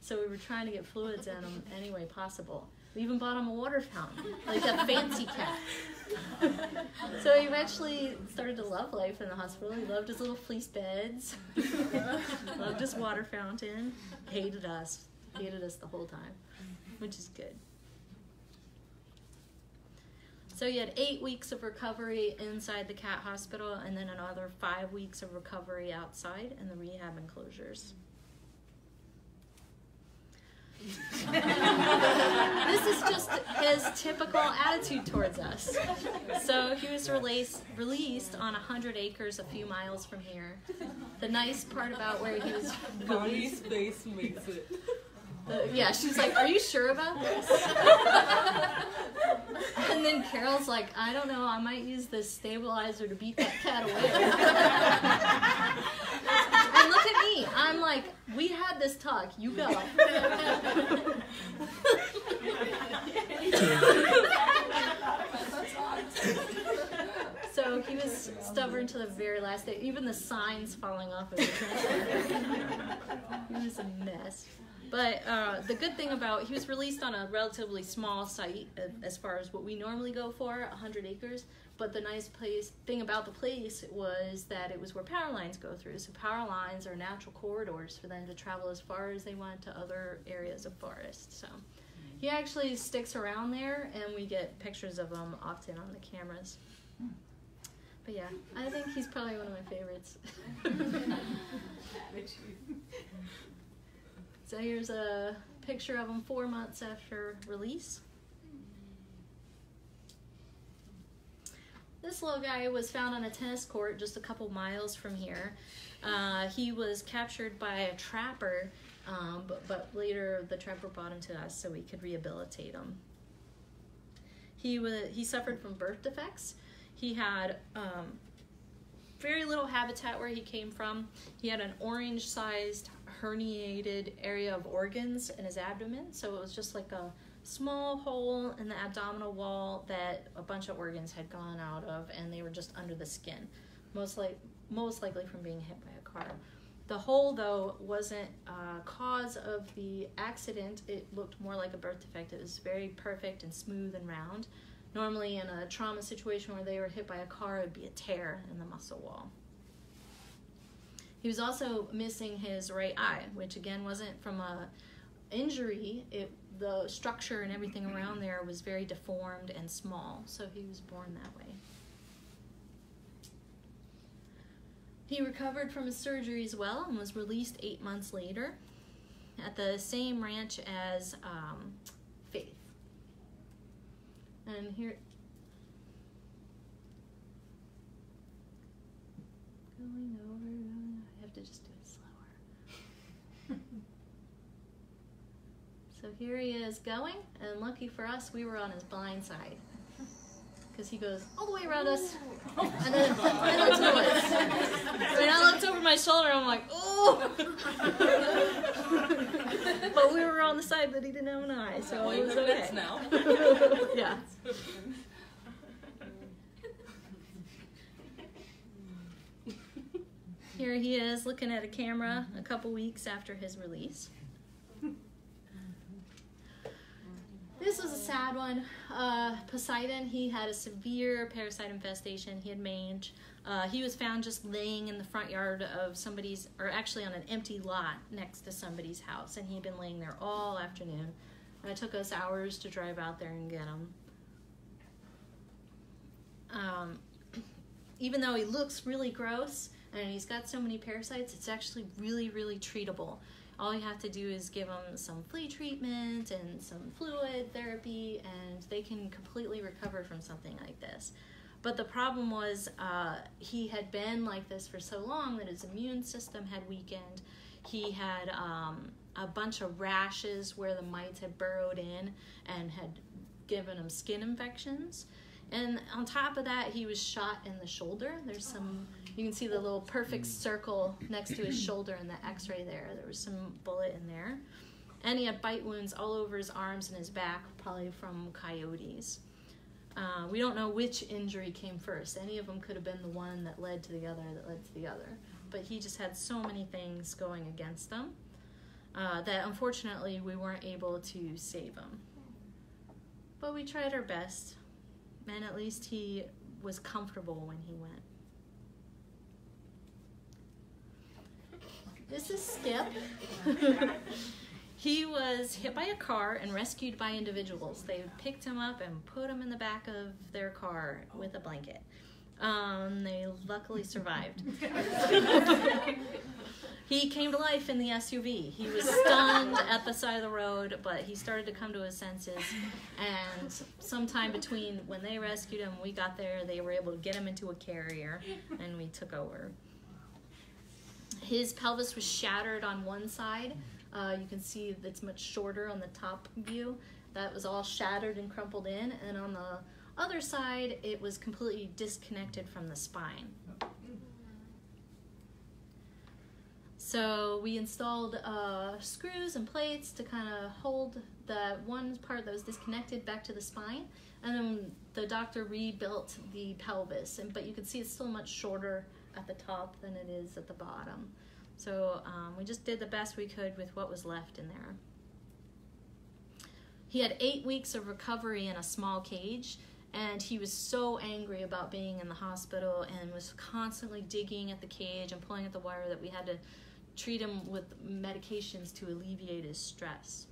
So we were trying to get fluids in him any way possible. We even bought him a water fountain, like a fancy cat. So he eventually started to love life in the hospital. He loved his little fleece beds, loved his water fountain, hated us, hated us the whole time, which is good. So he had eight weeks of recovery inside the cat hospital, and then another five weeks of recovery outside in the rehab enclosures. this is just his typical attitude towards us. So he was released released on hundred acres a few miles from here. The nice part about where he was Bonnie's released, face makes it. the- yeah, she's like, "Are you sure about this?" Carol's like, "I don't know. I might use this stabilizer to beat that cat away." and look at me. I'm like, "We had this talk. You go." So he was stubborn to the very last day. Even the signs falling off of the he was a mess. But uh, the good thing about he was released on a relatively small site uh, as far as what we normally go for, 100 acres. But the nice place thing about the place was that it was where power lines go through. So power lines are natural corridors for them to travel as far as they want to other areas of forest. So he actually sticks around there, and we get pictures of him often on the cameras. But yeah, I think he's probably one of my favorites. so here's a picture of him four months after release. This little guy was found on a tennis court just a couple miles from here. Uh, he was captured by a trapper, um, but, but later the trapper brought him to us so we could rehabilitate him. He was he suffered from birth defects. He had um, very little habitat where he came from. He had an orange-sized herniated area of organs in his abdomen, so it was just like a small hole in the abdominal wall that a bunch of organs had gone out of, and they were just under the skin, most like most likely from being hit by a car. The hole, though, wasn't uh, cause of the accident. It looked more like a birth defect. It was very perfect and smooth and round. Normally, in a trauma situation where they were hit by a car, it would be a tear in the muscle wall. He was also missing his right eye, which again wasn't from a injury. It the structure and everything around there was very deformed and small, so he was born that way. He recovered from his surgery as well and was released eight months later at the same ranch as um, Faith. And here. Going over, going, I have to just do it slower. So here he is going, and lucky for us, we were on his blind side. Because he goes all the way around us, and then, and then to the. And I looked over my shoulder, and I'm like, oh! but we were on the side that he didn't have an eye, so Well, it was know okay. that's now. yeah. Here he is looking at a camera a couple weeks after his release. This was a sad one. Uh, Poseidon, he had a severe parasite infestation. He had mange. Uh, he was found just laying in the front yard of somebody's, or actually on an empty lot next to somebody's house, and he'd been laying there all afternoon. And it took us hours to drive out there and get him. Um, even though he looks really gross and he's got so many parasites, it's actually really, really treatable. All you have to do is give them some flea treatment and some fluid therapy, and they can completely recover from something like this. But the problem was uh, he had been like this for so long that his immune system had weakened. He had um, a bunch of rashes where the mites had burrowed in and had given him skin infections. And on top of that, he was shot in the shoulder. There's some, you can see the little perfect circle next to his shoulder in the x ray there. There was some bullet in there. And he had bite wounds all over his arms and his back, probably from coyotes. Uh, we don't know which injury came first. Any of them could have been the one that led to the other, that led to the other. But he just had so many things going against him uh, that unfortunately we weren't able to save him. But we tried our best, and at least he was comfortable when he went. This is Skip. he was hit by a car and rescued by individuals. They picked him up and put him in the back of their car with a blanket. Um, they luckily survived. he came to life in the SUV. He was stunned at the side of the road, but he started to come to his senses. And sometime between when they rescued him we got there, they were able to get him into a carrier and we took over. His pelvis was shattered on one side. Uh, you can see that's much shorter on the top view. That was all shattered and crumpled in. And on the other side, it was completely disconnected from the spine. So we installed uh, screws and plates to kind of hold the one part that was disconnected back to the spine, and then the doctor rebuilt the pelvis. And but you can see it's still much shorter at the top than it is at the bottom. So um, we just did the best we could with what was left in there. He had eight weeks of recovery in a small cage, and he was so angry about being in the hospital and was constantly digging at the cage and pulling at the wire that we had to treat him with medications to alleviate his stress.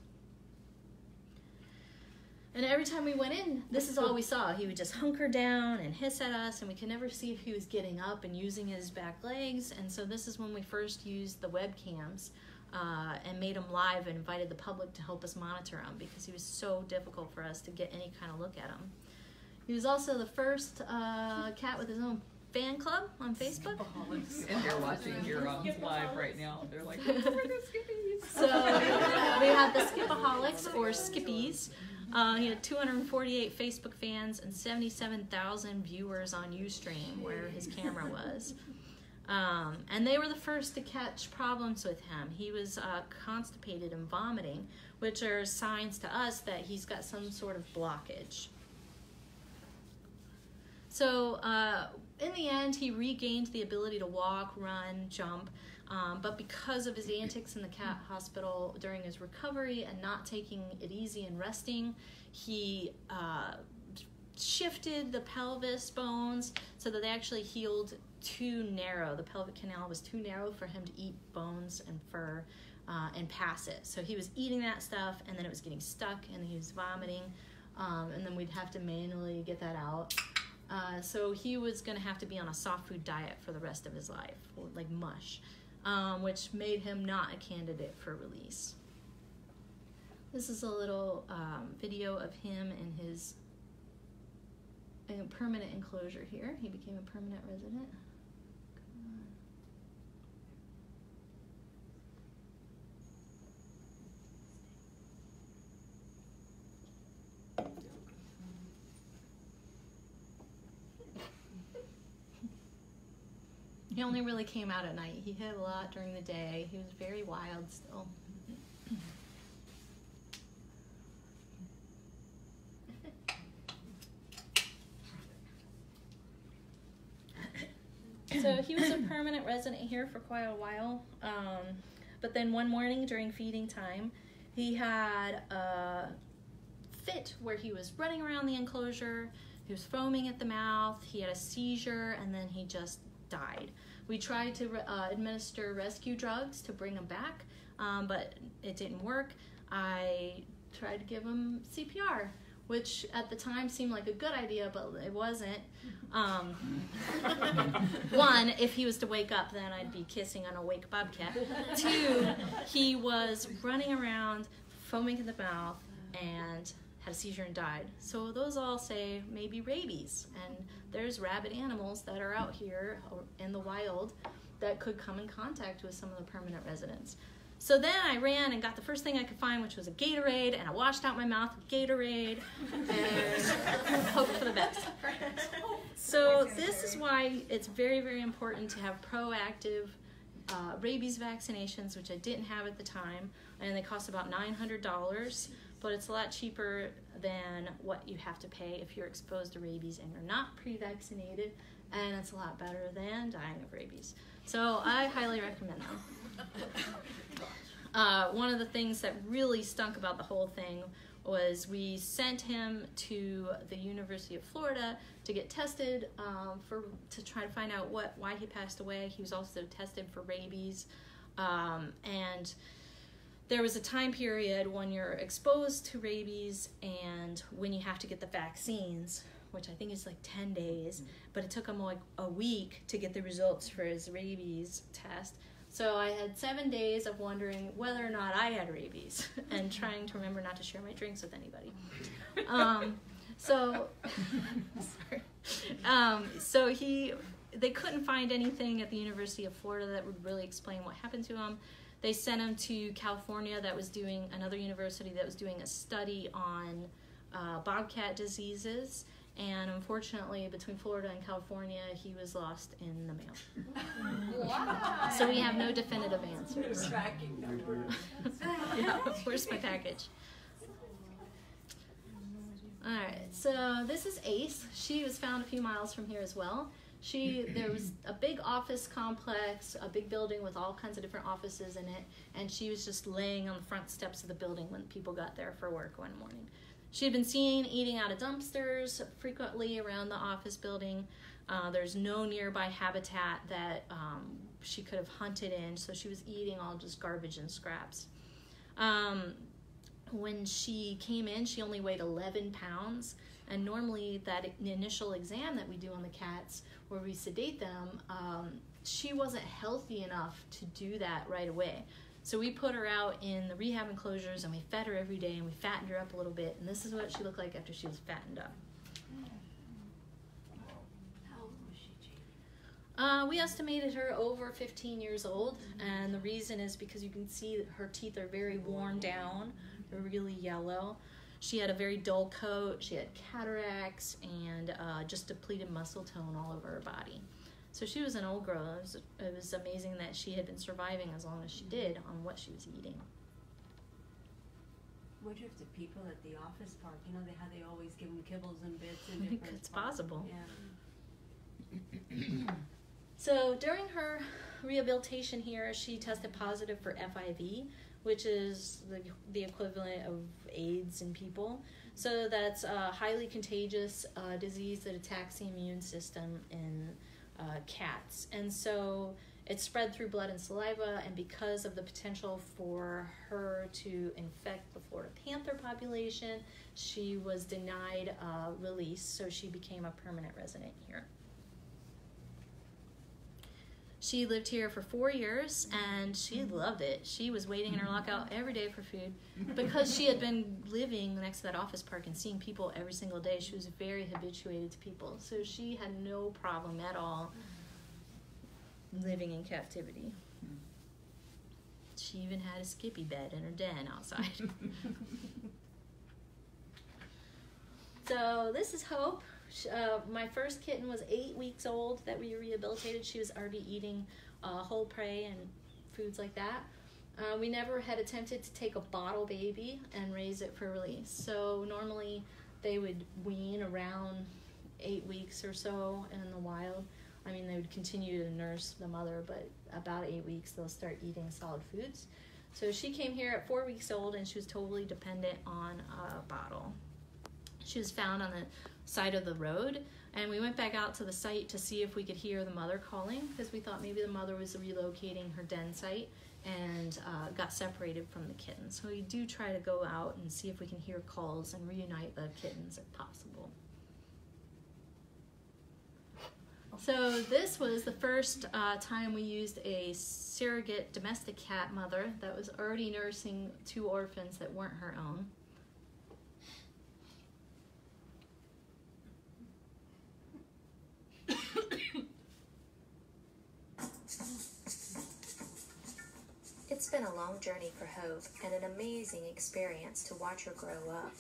And every time we went in, this is all we saw. He would just hunker down and hiss at us, and we could never see if he was getting up and using his back legs. And so, this is when we first used the webcams uh, and made him live and invited the public to help us monitor him because he was so difficult for us to get any kind of look at him. He was also the first uh, cat with his own fan club on Facebook. And they're watching your um, live right now. They're like, "Oh, we're the Skippies." So we have the Skipaholics or Skippies. Uh, he had 248 Facebook fans and 77,000 viewers on Ustream, where his camera was. Um, and they were the first to catch problems with him. He was uh, constipated and vomiting, which are signs to us that he's got some sort of blockage. So, uh, in the end, he regained the ability to walk, run, jump. Um, but because of his antics in the cat hospital during his recovery and not taking it easy and resting, he uh, shifted the pelvis bones so that they actually healed too narrow. The pelvic canal was too narrow for him to eat bones and fur uh, and pass it. So he was eating that stuff and then it was getting stuck and he was vomiting. Um, and then we'd have to manually get that out. Uh, so he was going to have to be on a soft food diet for the rest of his life, like mush um, which made him not a candidate for release. This is a little um, video of him in his uh, permanent enclosure here. He became a permanent resident. He only really came out at night. He hid a lot during the day. He was very wild still. so he was a permanent resident here for quite a while. Um, but then one morning during feeding time, he had a fit where he was running around the enclosure. He was foaming at the mouth. He had a seizure, and then he just died. We tried to uh, administer rescue drugs to bring him back, um, but it didn't work. I tried to give him CPR, which at the time seemed like a good idea, but it wasn't. Um, one, if he was to wake up, then I'd be kissing an awake bobcat. Two, he was running around, foaming in the mouth, and had a seizure and died. So those all say maybe rabies. And there's rabid animals that are out here in the wild that could come in contact with some of the permanent residents. So then I ran and got the first thing I could find, which was a Gatorade, and I washed out my mouth with Gatorade and hoped for the best. So this is why it's very, very important to have proactive uh, rabies vaccinations, which I didn't have at the time, and they cost about nine hundred dollars. But it's a lot cheaper than what you have to pay if you're exposed to rabies and you're not pre-vaccinated, and it's a lot better than dying of rabies. So I highly recommend them. Uh, one of the things that really stunk about the whole thing was we sent him to the University of Florida to get tested um, for to try to find out what why he passed away. He was also tested for rabies, um, and there was a time period when you're exposed to rabies and when you have to get the vaccines, which I think is like ten days, but it took him like a week to get the results for his rabies test. So I had seven days of wondering whether or not I had rabies and trying to remember not to share my drinks with anybody. Um, so, sorry. Um, so he, they couldn't find anything at the University of Florida that would really explain what happened to him. They sent him to California, that was doing another university that was doing a study on uh, bobcat diseases. And unfortunately between florida and california he was lost in the mail. Wow. so we have no definitive answers Tracking number. yeah, where's my package. All right so this is ace. She was found a few miles from here as well she there was a big office complex a big building with all kinds of different offices in it and she was just laying on the front steps of the building when people got there for work one morning she had been seen eating out of dumpsters frequently around the office building. Uh, there's no nearby habitat that um, she could have hunted in, so she was eating all just garbage and scraps. Um, when she came in, she only weighed 11 pounds, and normally that initial exam that we do on the cats, where we sedate them, um, she wasn't healthy enough to do that right away. So we put her out in the rehab enclosures and we fed her every day and we fattened her up a little bit. And this is what she looked like after she was fattened up. How old was she, Jamie? Uh, we estimated her over 15 years old, and the reason is because you can see that her teeth are very worn down, they're really yellow. She had a very dull coat, she had cataracts, and uh, just depleted muscle tone all over her body. So she was an old girl. It was, it was amazing that she had been surviving as long as she did on what she was eating. Wonder if the people at the office park, you know, they how they always give them kibbles and bits and I think different. it's spots. possible. Yeah. So during her rehabilitation here, she tested positive for FIV, which is the, the equivalent of AIDS in people. So that's a highly contagious uh, disease that attacks the immune system in uh, cats. And so it's spread through blood and saliva, and because of the potential for her to infect the Florida panther population, she was denied uh, release, so she became a permanent resident here. She lived here for four years and she mm-hmm. loved it. She was waiting in her mm-hmm. lockout every day for food because she had been living next to that office park and seeing people every single day. She was very habituated to people, so she had no problem at all living in captivity. She even had a skippy bed in her den outside. so this is Hope. Uh, my first kitten was eight weeks old that we rehabilitated. She was already eating uh, whole prey and foods like that. Uh, we never had attempted to take a bottle baby and raise it for release. So normally they would wean around eight weeks or so in the wild. I mean, they would continue to nurse the mother, but about eight weeks they'll start eating solid foods. So she came here at four weeks old and she was totally dependent on a bottle. She was found on the side of the road And we went back out to the site to see if we could hear the mother calling because we thought maybe the mother was relocating her den site and uh, got separated from the kittens. So we do try to go out and see if we can hear calls and reunite the kittens if possible. So this was the first uh, time we used a surrogate domestic cat mother that was already nursing two orphans that weren't her own. It's been a long journey for Hope and an amazing experience to watch her grow up.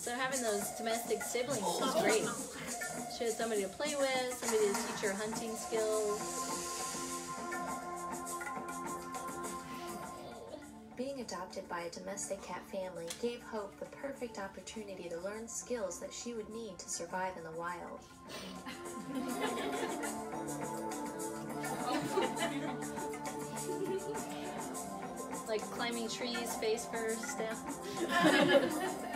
So having those domestic siblings was great. She had somebody to play with, somebody to teach her hunting skills. Adopted by a domestic cat family gave Hope the perfect opportunity to learn skills that she would need to survive in the wild. Like climbing trees face first down.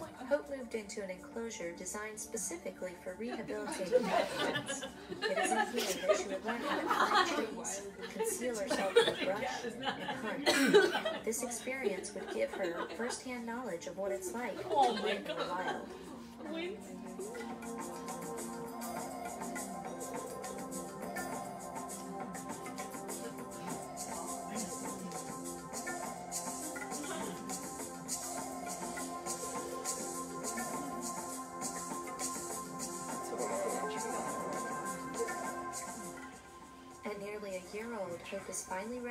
old, Hope moved into an enclosure designed specifically for rehabilitating cats. It is in here that she would learn how to climb trees, conceal herself the brush, and hunt. This experience would give her first-hand knowledge of what it's like to live in the wild.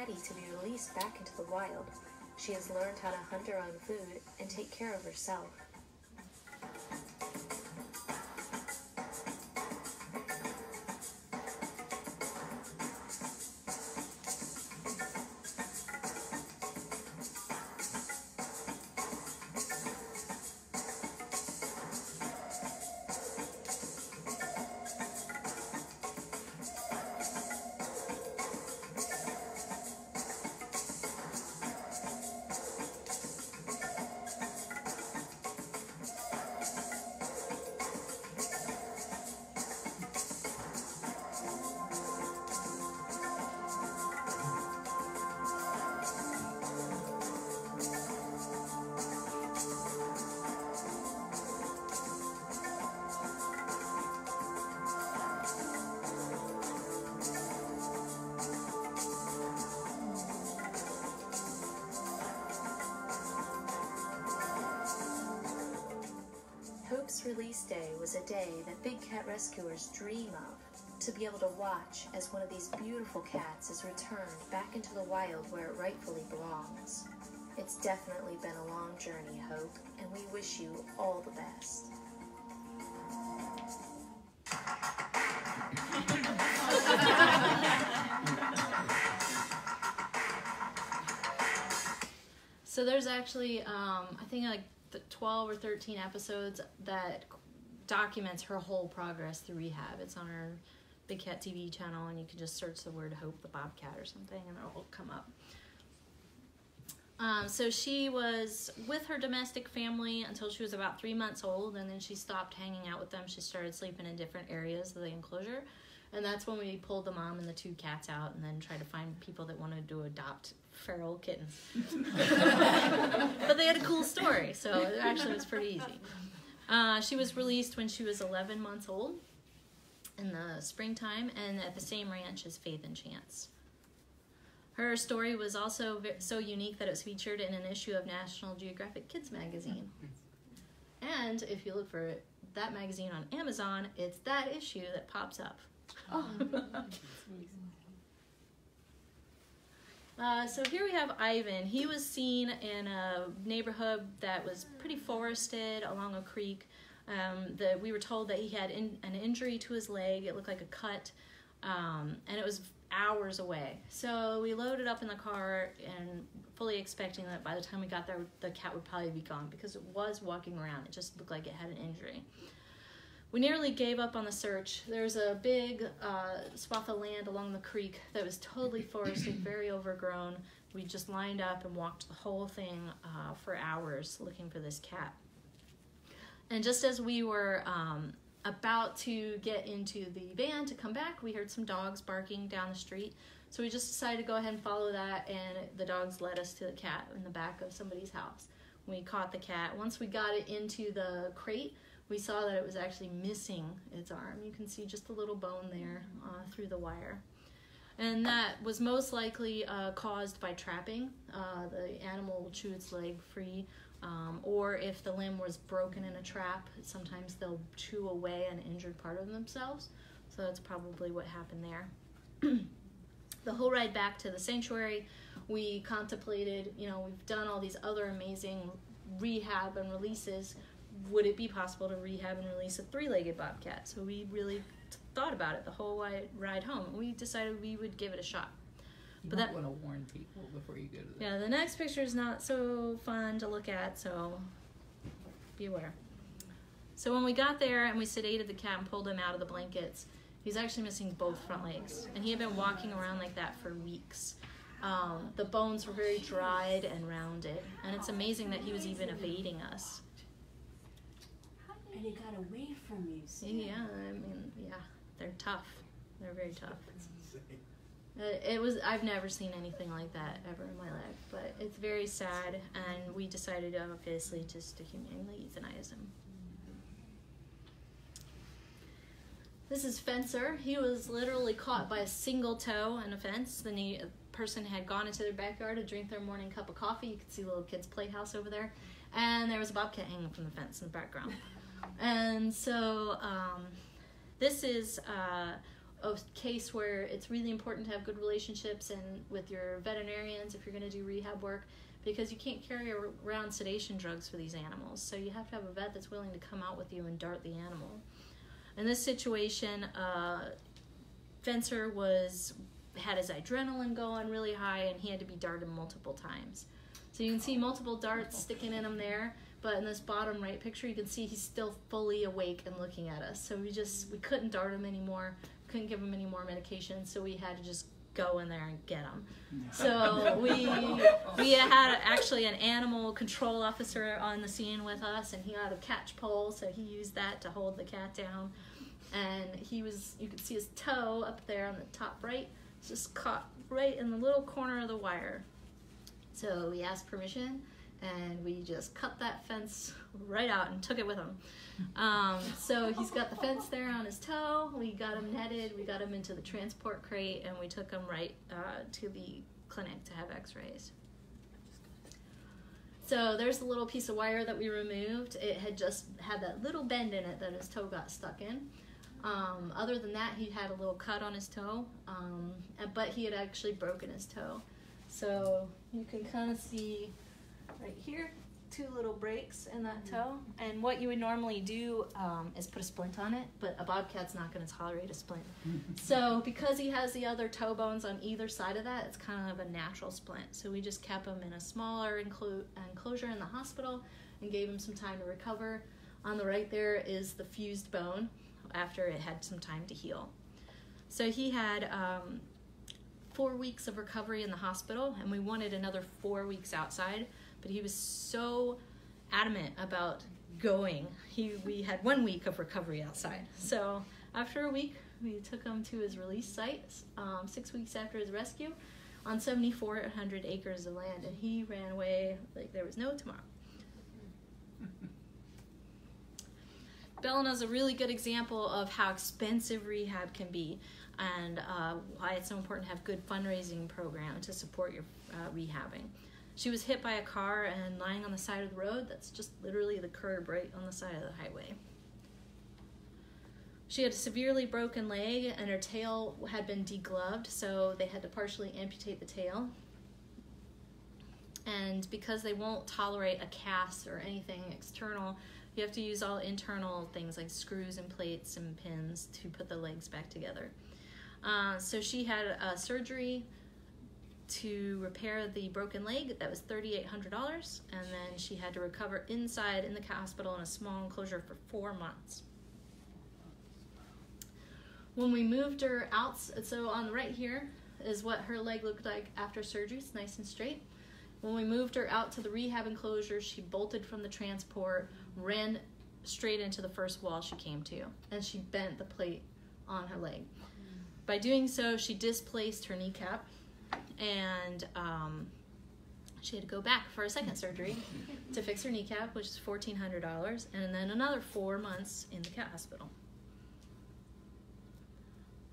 Ready to be released back into the wild. She has learned how to hunt her own food and take care of herself. Release day was a day that big cat rescuers dream of. To be able to watch as one of these beautiful cats is returned back into the wild where it rightfully belongs. It's definitely been a long journey, Hope, and we wish you all the best. So there's actually, um, I think like 12 or 13 episodes that documents her whole progress through rehab. It's on her Big Cat TV channel, and you can just search the word Hope the Bobcat or something, and it'll come up. Um, so she was with her domestic family until she was about three months old, and then she stopped hanging out with them. She started sleeping in different areas of the enclosure, and that's when we pulled the mom and the two cats out, and then tried to find people that wanted to adopt feral kittens. but they had a cool story, so it actually was pretty easy. Uh, she was released when she was 11 months old in the springtime, and at the same ranch as Faith and Chance. Her story was also so unique that it was featured in an issue of National Geographic Kids magazine. And if you look for that magazine on Amazon, it's that issue that pops up. Uh, so here we have Ivan. He was seen in a neighborhood that was pretty forested along a creek. Um, the, we were told that he had in, an injury to his leg. It looked like a cut, um, and it was hours away. So we loaded up in the car and fully expecting that by the time we got there, the cat would probably be gone because it was walking around. It just looked like it had an injury. We nearly gave up on the search. There was a big uh, swath of land along the creek that was totally forested, very overgrown. We just lined up and walked the whole thing uh, for hours looking for this cat. And just as we were um, about to get into the van to come back, we heard some dogs barking down the street. So we just decided to go ahead and follow that, and the dogs led us to the cat in the back of somebody's house. We caught the cat. Once we got it into the crate, we saw that it was actually missing its arm. You can see just a little bone there uh, through the wire. And that was most likely uh, caused by trapping. Uh, the animal will chew its leg free, um, or if the limb was broken in a trap, sometimes they'll chew away an injured part of themselves. So that's probably what happened there. the whole ride back to the sanctuary, we contemplated, you know, we've done all these other amazing rehab and releases. Would it be possible to rehab and release a three legged bobcat? So we really thought about it the whole ride home. We decided we would give it a shot. You But that- want to warn people before you go to the Yeah, the next picture is not so fun to look at, so be aware. So when we got there and we sedated the cat and pulled him out of the blankets, he's actually missing both front legs, and he had been walking around like that for weeks. Um, the bones were very dried and rounded, and it's amazing that he was even evading us. And he got away from you, see? Yeah, I mean, yeah, they're tough. They're very tough. Uh, It was I've never seen anything like that ever in my life, but it's very sad, and we decided obviously just to humanely euthanize him. This is Fencer. He was literally caught by a single toe in a fence. The ne- person had gone into their backyard to drink their morning cup of coffee. You could see the little kid's playhouse over there, and there was a bobcat hanging from the fence in the background. And so um, this is uh, a case where it's really important to have good relationships and with your veterinarians if you're going to do rehab work because you can't carry around sedation drugs for these animals. So you have to have a vet that's willing to come out with you and dart the animal. In this situation, uh, Fencer was had his adrenaline going really high and he had to be darted multiple times. So you can see multiple darts sticking in him there, but in this bottom right picture you can see he's still fully awake and looking at us. So we just we couldn't dart him anymore, couldn't give him any more medication, so we had to just go in there and get him. So we we had actually an animal control officer on the scene with us, and he had a catch pole, so he used that to hold the cat down. And he was you could see his toe up there on the top right, just caught right in the little corner of the wire. So we asked permission, and we just cut that fence right out and took it with him. Um, so he's got the fence there on his toe. We got him netted. We got him into the transport crate, and we took him right uh, to the clinic to have X-rays. So there's a little piece of wire that we removed. It had just had that little bend in it that his toe got stuck in. Um, other than that, he had a little cut on his toe, um, but he had actually broken his toe. So you can kind of see right here two little breaks in that toe. And what you would normally do um, is put a splint on it, but a bobcat's not going to tolerate a splint. so because he has the other toe bones on either side of that, it's kind of a natural splint. So we just kept him in a smaller enclo- enclosure in the hospital and gave him some time to recover. On the right there is the fused bone after it had some time to heal. So he had um, four weeks of recovery in the hospital, and we wanted another four weeks outside. But he was so adamant about going. He we had one week of recovery outside. So after a week, we took him to his release site. Um, six weeks after his rescue, on 7,400 acres of land, and he ran away like there was no tomorrow. Bellina's a really good example of how expensive rehab can be and uh, why it's so important to have good fundraising program to support your uh, rehabbing. She was hit by a car and lying on the side of the road. That's just literally the curb right on the side of the highway. She had a severely broken leg and her tail had been degloved, so they had to partially amputate the tail. And because they won't tolerate a cast or anything external, you have to use all internal things like screws and plates and pins to put the legs back together. Uh, so she had a surgery to repair the broken leg. That was $3,800. And then she had to recover inside in the hospital in a small enclosure for four months. When we moved her out, so on the right here is what her leg looked like after surgery. It's nice and straight. When we moved her out to the rehab enclosure, she bolted from the transport, ran straight into the first wall she came to, and she bent the plate on her leg. By doing so, she displaced her kneecap, and um, she had to go back for a second surgery to fix her kneecap, which is fourteen hundred dollars, and then another four months in the cat hospital.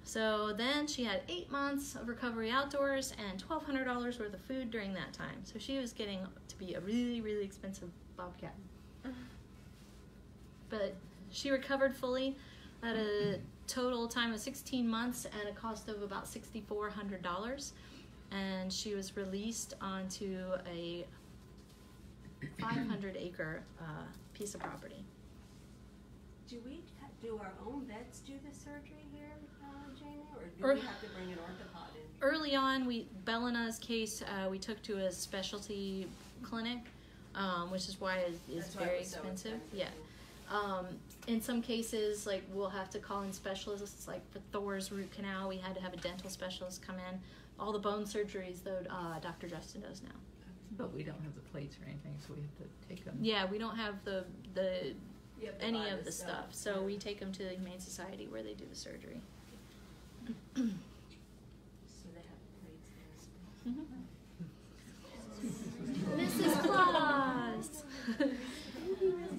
So then she had eight months of recovery outdoors and twelve hundred dollars worth of food during that time. So she was getting to be a really, really expensive bobcat. But she recovered fully at a total time of 16 months and a cost of about $6,400. And she was released onto a 500 acre uh, piece of property. Do we do our own vets do the surgery here, uh, Jamie, or do Or- we have to bring an orthopod in? Early on, we Belena's case uh, we took to a specialty clinic, um, which is why it is That's very was so expensive. expensive. Yeah. Um, in some cases, like we'll have to call in specialists. Like for Thor's root canal, we had to have a dental specialist come in. All the bone surgeries, though, uh, Dr. Justin does now. But we don't have the plates or anything, so we have to take them. Yeah, we don't have the the have any of the stuff, so we take them to the Humane Society where they do the surgery. So they have plates there. Mrs. Claus.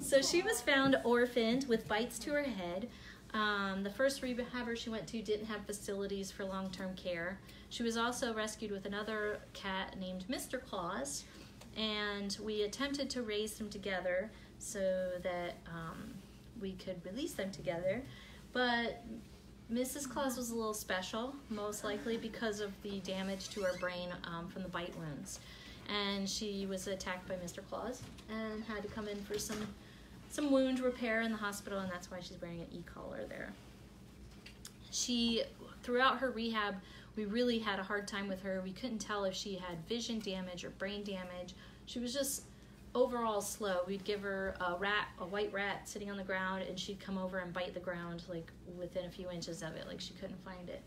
so she was found orphaned with bites to her head. Um, the first rehabber she went to didn't have facilities for long term care. She was also rescued with another cat named Mr. Claus, and we attempted to raise them together so that um, we could release them together. But Mrs. Claus was a little special, most likely because of the damage to her brain um, from the bite wounds and she was attacked by Mr. Claus and had to come in for some some wound repair in the hospital, and that's why she's wearing an e-collar there. She, throughout her rehab, we really had a hard time with her. We couldn't tell if she had vision damage or brain damage. She was just overall slow. We'd give her a rat, a white rat sitting on the ground, and she'd come over and bite the ground like within a few inches of it, like she couldn't find it.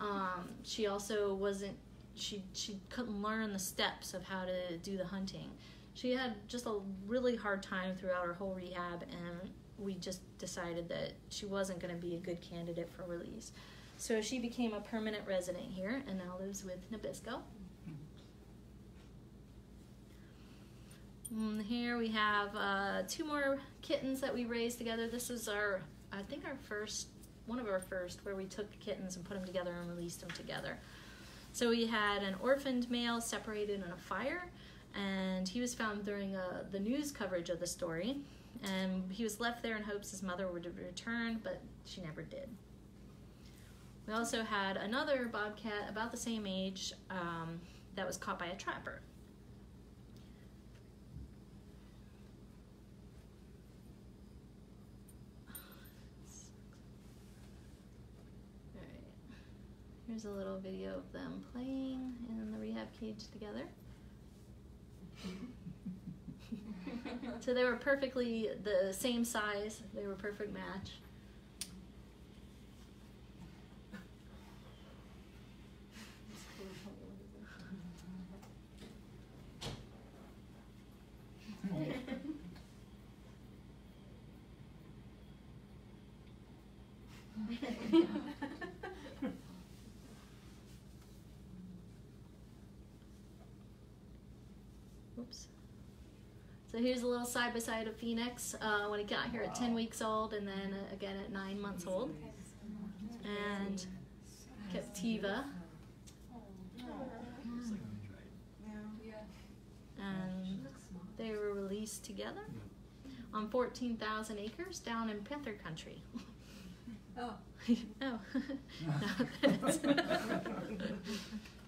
Um, she also wasn't she she couldn't learn the steps of how to do the hunting. She had just a really hard time throughout her whole rehab, and we just decided that she wasn't going to be a good candidate for release. So she became a permanent resident here and now lives with Nabisco. Mm, here we have uh, two more kittens that we raised together. This is our, I think, our first, one of our first, where we took kittens and put them together and released them together. So we had an orphaned male separated in a fire, and he was found during uh, the news coverage of the story. And he was left there in hopes his mother would return, but she never did. We also had another bobcat about the same age um, that was caught by a trapper. Alright. Here's a little video of them playing in the rehab cage together. so they were perfectly the same size. They were perfect match. Oh. So here's a little side by side of Phoenix uh, when he got here at 10 weeks old and then uh, again at 9 months old. And Captiva. And they were released together on 14,000 acres down in Panther Country. Oh. oh. No,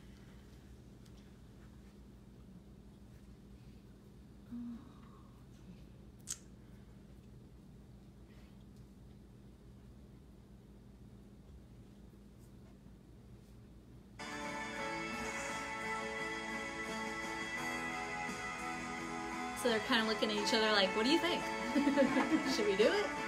looking at each other like, "What do you think? Should we do it?"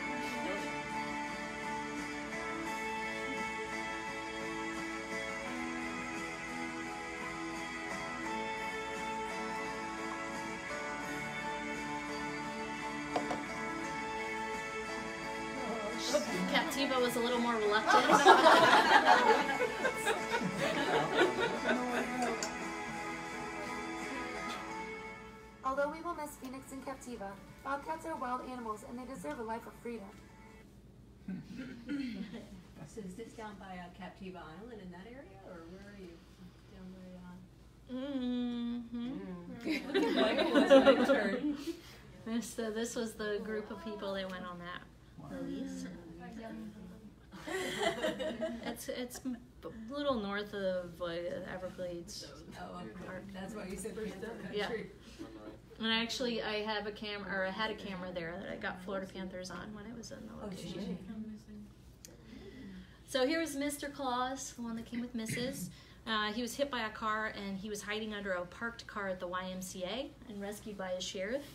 Phoenix bobcats are wild animals and they deserve a life of freedom. So is this down by uh, Captiva Island in that area, or where are you? Down hmm where, uh? was my turn. So this was the group of people that went on that release. It's it's a little north of like, Everglades. Oh, okay. That's why you said first Yeah. And actually, I have a camera, or I had a camera there that I got Florida Panthers on when I was in the Oh, location. So here was Mr. Claus, the one that came with Mrs. Uh, he was hit by a car and he was hiding under a parked car at the YMCA and rescued by a sheriff.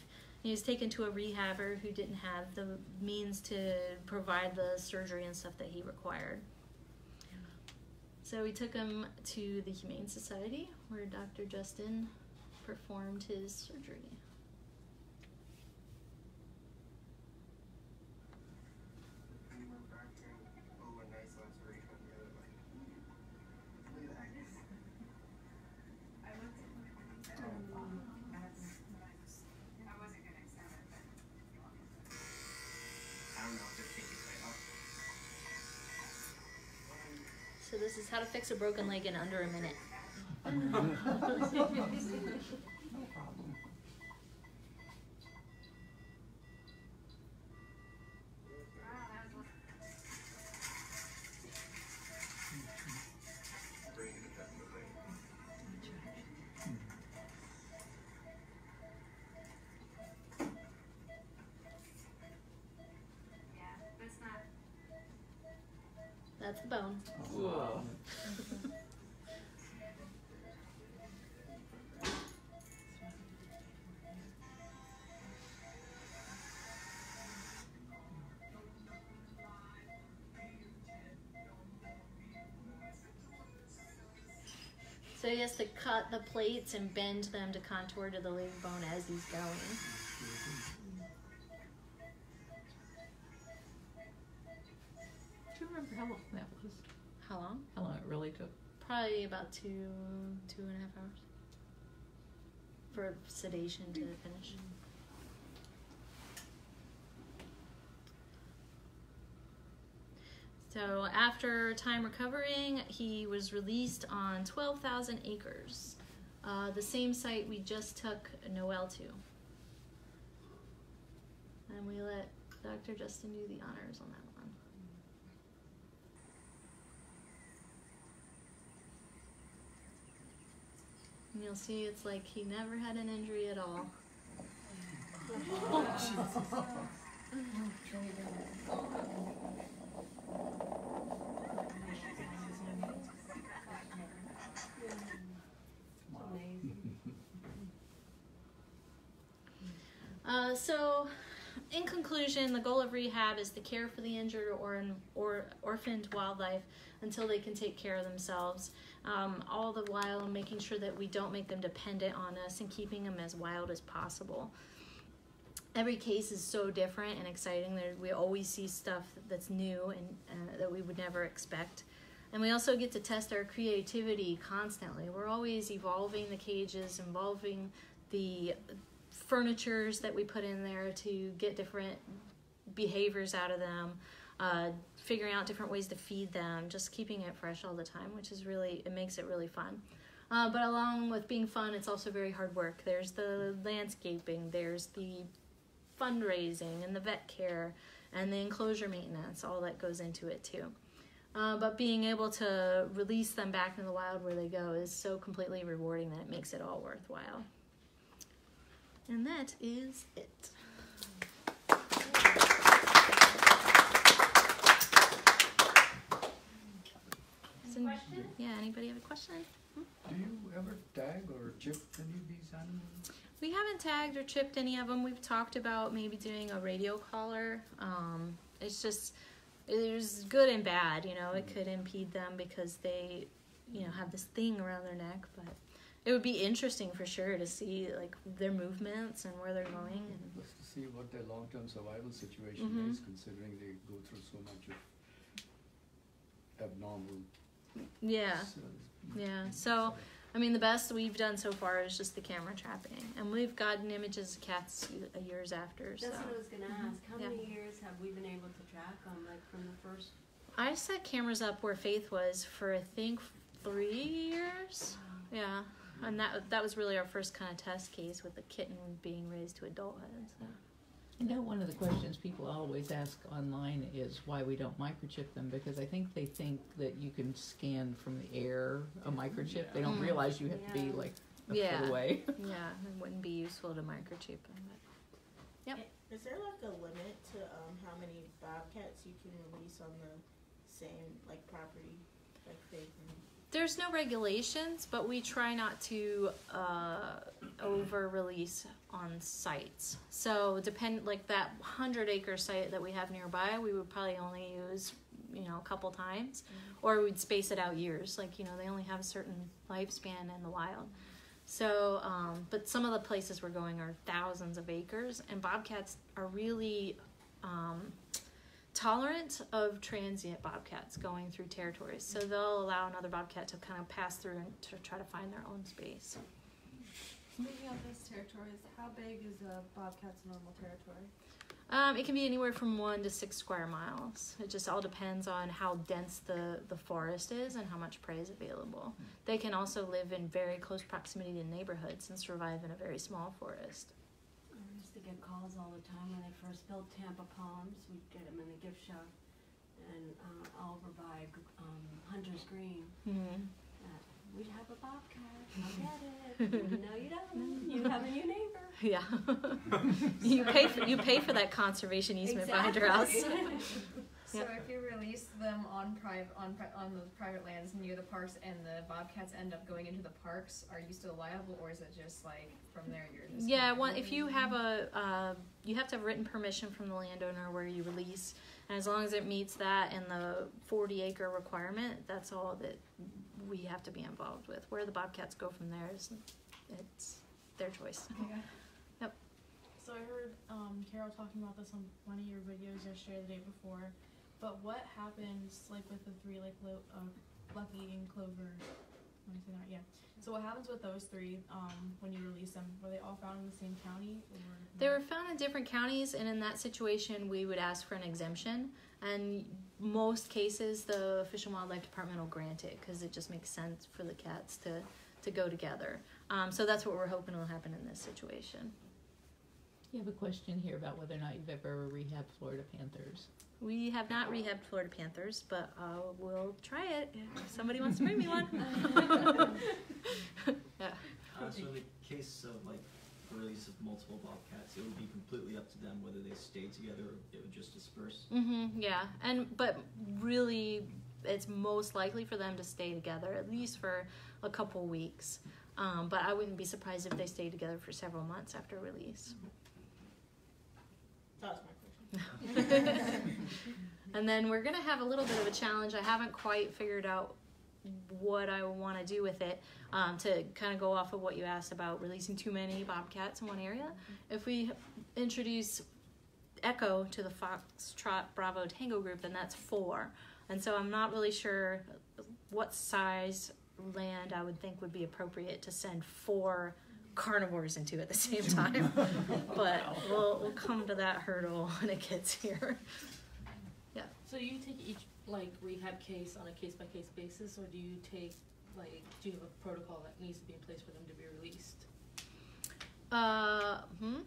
He was taken to a rehabber who didn't have the means to provide the surgery and stuff that he required. So we took him to the Humane Society where Dr. Justin performed his surgery. Is how to fix a broken leg in under a minute. No problem. Bring it back to the leg. Yeah, but it's not, That's the bone. Whoa. So he has to cut the plates and bend them to contour to the leg bone as he's going. Do you remember how long that was? How long? How long it really took? Probably about two, two and a half hours for sedation to finish. Mm-hmm. So after time recovering, he was released on 12,000 acres, uh, the same site we just took Noel to. And we let Dr. Justin do the honors on that one. And you'll see it's like he never had an injury at all. Amazing. Uh, so, in conclusion, the goal of rehab is to care for the injured or, or orphaned wildlife until they can take care of themselves. Um, all the while making sure that we don't make them dependent on us and keeping them as wild as possible. Every case is so different and exciting. There, we always see stuff that's new and uh, that we would never expect. And we also get to test our creativity constantly. We're always evolving the cages, evolving the furnitures that we put in there to get different behaviors out of them, uh, figuring out different ways to feed them, just keeping it fresh all the time, which is really, it makes it really fun. Uh, but along with being fun, it's also very hard work. There's the landscaping, there's the fundraising and the vet care and the enclosure maintenance, all that goes into it too. Uh, but being able to release them back in the wild where they go is so completely rewarding that it makes it all worthwhile. And that is it. So- Yeah, anybody have a question? Do you ever tag or chip any of these animals? We haven't tagged or chipped any of them. We've talked about maybe doing a radio collar. Um, it's just there's good and bad. You know, it could impede them because they, you know, have this thing around their neck. But it would be interesting for sure to see like their movements and where they're mm-hmm. going. And Just to see what their long-term survival situation Mhm. is, considering they go through so much of abnormal. yeah, s- uh, yeah. Mm-hmm. So. I mean, the best we've done so far is just the camera trapping, and we've gotten images of cats y- uh, years after. So That's what I was gonna mm-hmm. ask, how Yeah. many years have we been able to track them, like from the first? I set cameras up where Faith was for I think three years. Yeah, and that that was really our first kind of test case with the kitten being raised to adulthood. So. I know one of the questions people always ask online is why we don't microchip them because I think they think that you can scan from the air a microchip. They don't Mm. realize you have to be like a Yeah. foot away. Yeah, it wouldn't be useful to microchip them. But. Yep. Is there like a limit to um, how many bobcats you can release on the same like property, like they can? There's no regulations, but we try not to uh, over release on sites. So depend like that hundred acre site that we have nearby, we would probably only use you know a couple times, or we'd space it out years. Like you know they only have a certain lifespan in the wild. So, um, but some of the places we're going are thousands of acres, and bobcats are really um, tolerant of transient bobcats going through territories. So they'll allow another bobcat to kind of pass through and to try to find their own space. Speaking of those territories, how big is a bobcat's normal territory? Um, it can be anywhere from one to six square miles. It just all depends on how dense the, the forest is and how much prey is available. They can also live in very close proximity to neighborhoods and survive in a very small forest. I used to get calls all the time when they first built Tampa Palms, we'd get them in the gift shop, and, uh, over by, um, Hunter's Green, Mm-hmm. uh, we'd have a bobcat, I get it, no you don't, you have a new neighbor. Yeah. you pay for you pay for that conservation easement behind your house. So Yep. if you release them on private on pri- on the private lands near the parks and the bobcats end up going into the parks, are you still liable or is it just like from there you're just Yeah, one, if you have a, uh, you have to have written permission from the landowner where you release, and as long as it meets that and the forty acre requirement, that's all that we have to be involved with. Where the bobcats go from there is, it's their choice. So I heard um, Carol talking about this on one of your videos yesterday, the day before. But what happens like with the three like lo- uh, Lucky and Clover? Am I saying that? Yeah. So what happens with those three um, when you release them? Were they all found in the same county? Or They were found in different counties, and in that situation, we would ask for an exemption. And most cases, the Fish and Wildlife Department will grant it because it just makes sense for the cats to to go together. Um, so that's what we're hoping will happen in this situation. You have a question here about whether or not you've ever rehabbed Florida Panthers. We have not rehabbed Florida Panthers, but uh, we'll try it if somebody wants to bring me one. yeah. Uh, so in the case of like the release of multiple bobcats, it would be completely up to them whether they stay together or it would just disperse. Mm-hmm, yeah, and but really, it's most likely for them to stay together at least for a couple weeks. Um, but I wouldn't be surprised if they stay together for several months after release. That my question. and then we're gonna have a little bit of a challenge. I haven't quite figured out what I want to do with it. Um, to kind of go off of what you asked about releasing too many bobcats in one area, if we introduce Echo to the Foxtrot Bravo Tango group, then that's four. And so I'm not really sure what size land I would think would be appropriate to send four carnivores into at the same time. but we'll, we'll come to that hurdle when it gets here. Yeah. So you take each like rehab case on a case by case basis, or do you take like do you have a protocol that needs to be in place for them to be released? Uh, hmm?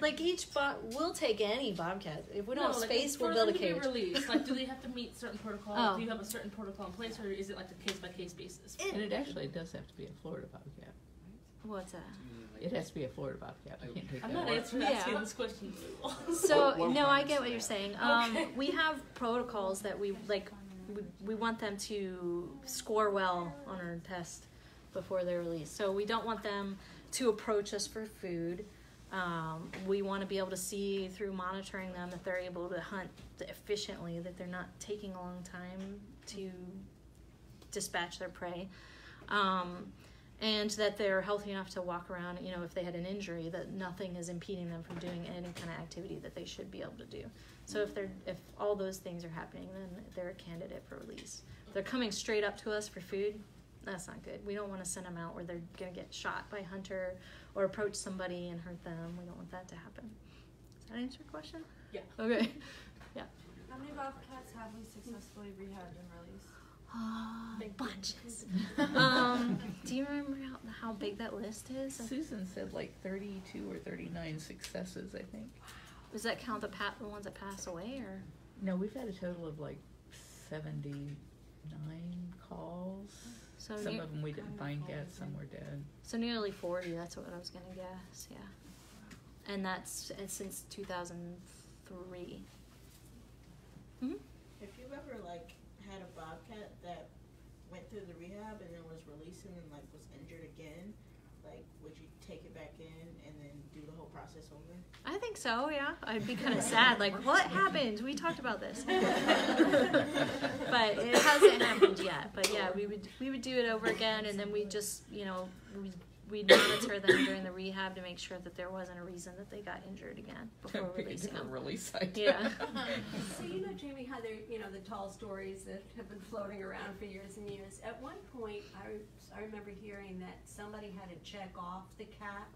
like each bob, we'll take any bobcat. If we don't no, have space, for we'll build a them cage. To be released, like, do they have to meet certain protocols? Oh. Do you have a certain protocol in place, or is it like a case by case basis? And it actually does have to be a Florida Bobcat. What's that? It has to be a Florida Bobcat. We can't take I'm that not out. answering Yeah. asking this question. So no, I get what you're saying. Um, we have protocols that we like. We, we want them to score well on our test before they're released. So we don't want them to approach us for food. Um, we want to be able to see through monitoring them that they're able to hunt efficiently, that they're not taking a long time to dispatch their prey, um, and that they're healthy enough to walk around. You know, if they had an injury, that nothing is impeding them from doing any kind of activity that they should be able to do. So if they're if all those things are happening, then they're a candidate for release. If they're coming straight up to us for food, that's not good. We don't want to send them out where they're gonna get shot by a hunter or approach somebody and hurt them. We don't want that to happen. Does that answer your question? Yeah. Okay. Yeah. How many bobcats have we successfully rehabbed and released? Oh, bunches. um, do you remember how, how big that list is? Susan said like thirty-two or thirty-nine successes, I think. Does that count the pa- the ones that pass away, or No, we've had a total of like seventy-nine calls. So Some near- of them we didn't find yet, some were dead. so nearly forty? That's what I was gonna guess. Yeah, and that's uh, since two thousand three. Mm-hmm. If you've ever like had a bobcat that went through the rehab and then was released and then like was injured again, like would you take it back in and then do the whole process over? I think so. Yeah, I'd be kind of sad. Like, what happened? We talked about this, but it hasn't happened yet. But yeah, we would we would do it over again, and then we just you know we we'd monitor them during the rehab to make sure that there wasn't a reason that they got injured again before releasing them. release site. Yeah. So you know, Jamie, how there, you know, the tall stories that have been floating around for years and years. At one point, I, I remember hearing that somebody had to check off the cat.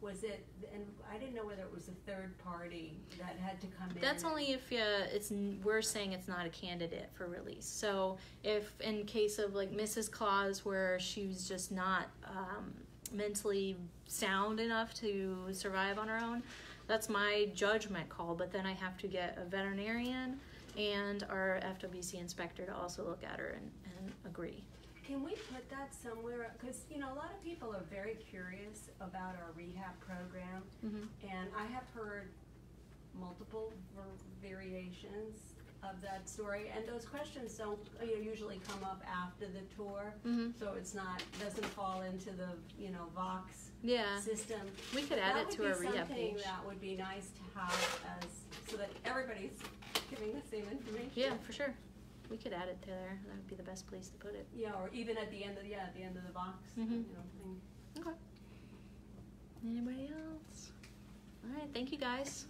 Was it, and I didn't know whether it was a third party that had to come in. That's only if uh, it's we're saying it's not a candidate for release. So if in case of like Mrs. Claus, where she was just not um, mentally sound enough to survive on her own, that's my judgment call. But then I have to get a veterinarian and our FWC inspector to also look at her and, and agree. Can we put that somewhere? Because, you know, a lot of people are very curious about our rehab program. Mhm. And I have heard multiple variations of that story. And those questions don't, you know, usually come up after the tour. Mhm. So it's not, doesn't fall into the, you know, Vox Yeah. system. We could add it to our That would be rehab something page. that would be nice to have as, so that everybody's giving the same information. Yeah, for sure. We could add it to there. That would be the best place to put it. Yeah, or even at the end of, yeah, at the end of the box, you Mhm. know, thing. Okay. Anybody else? All right. Thank you guys.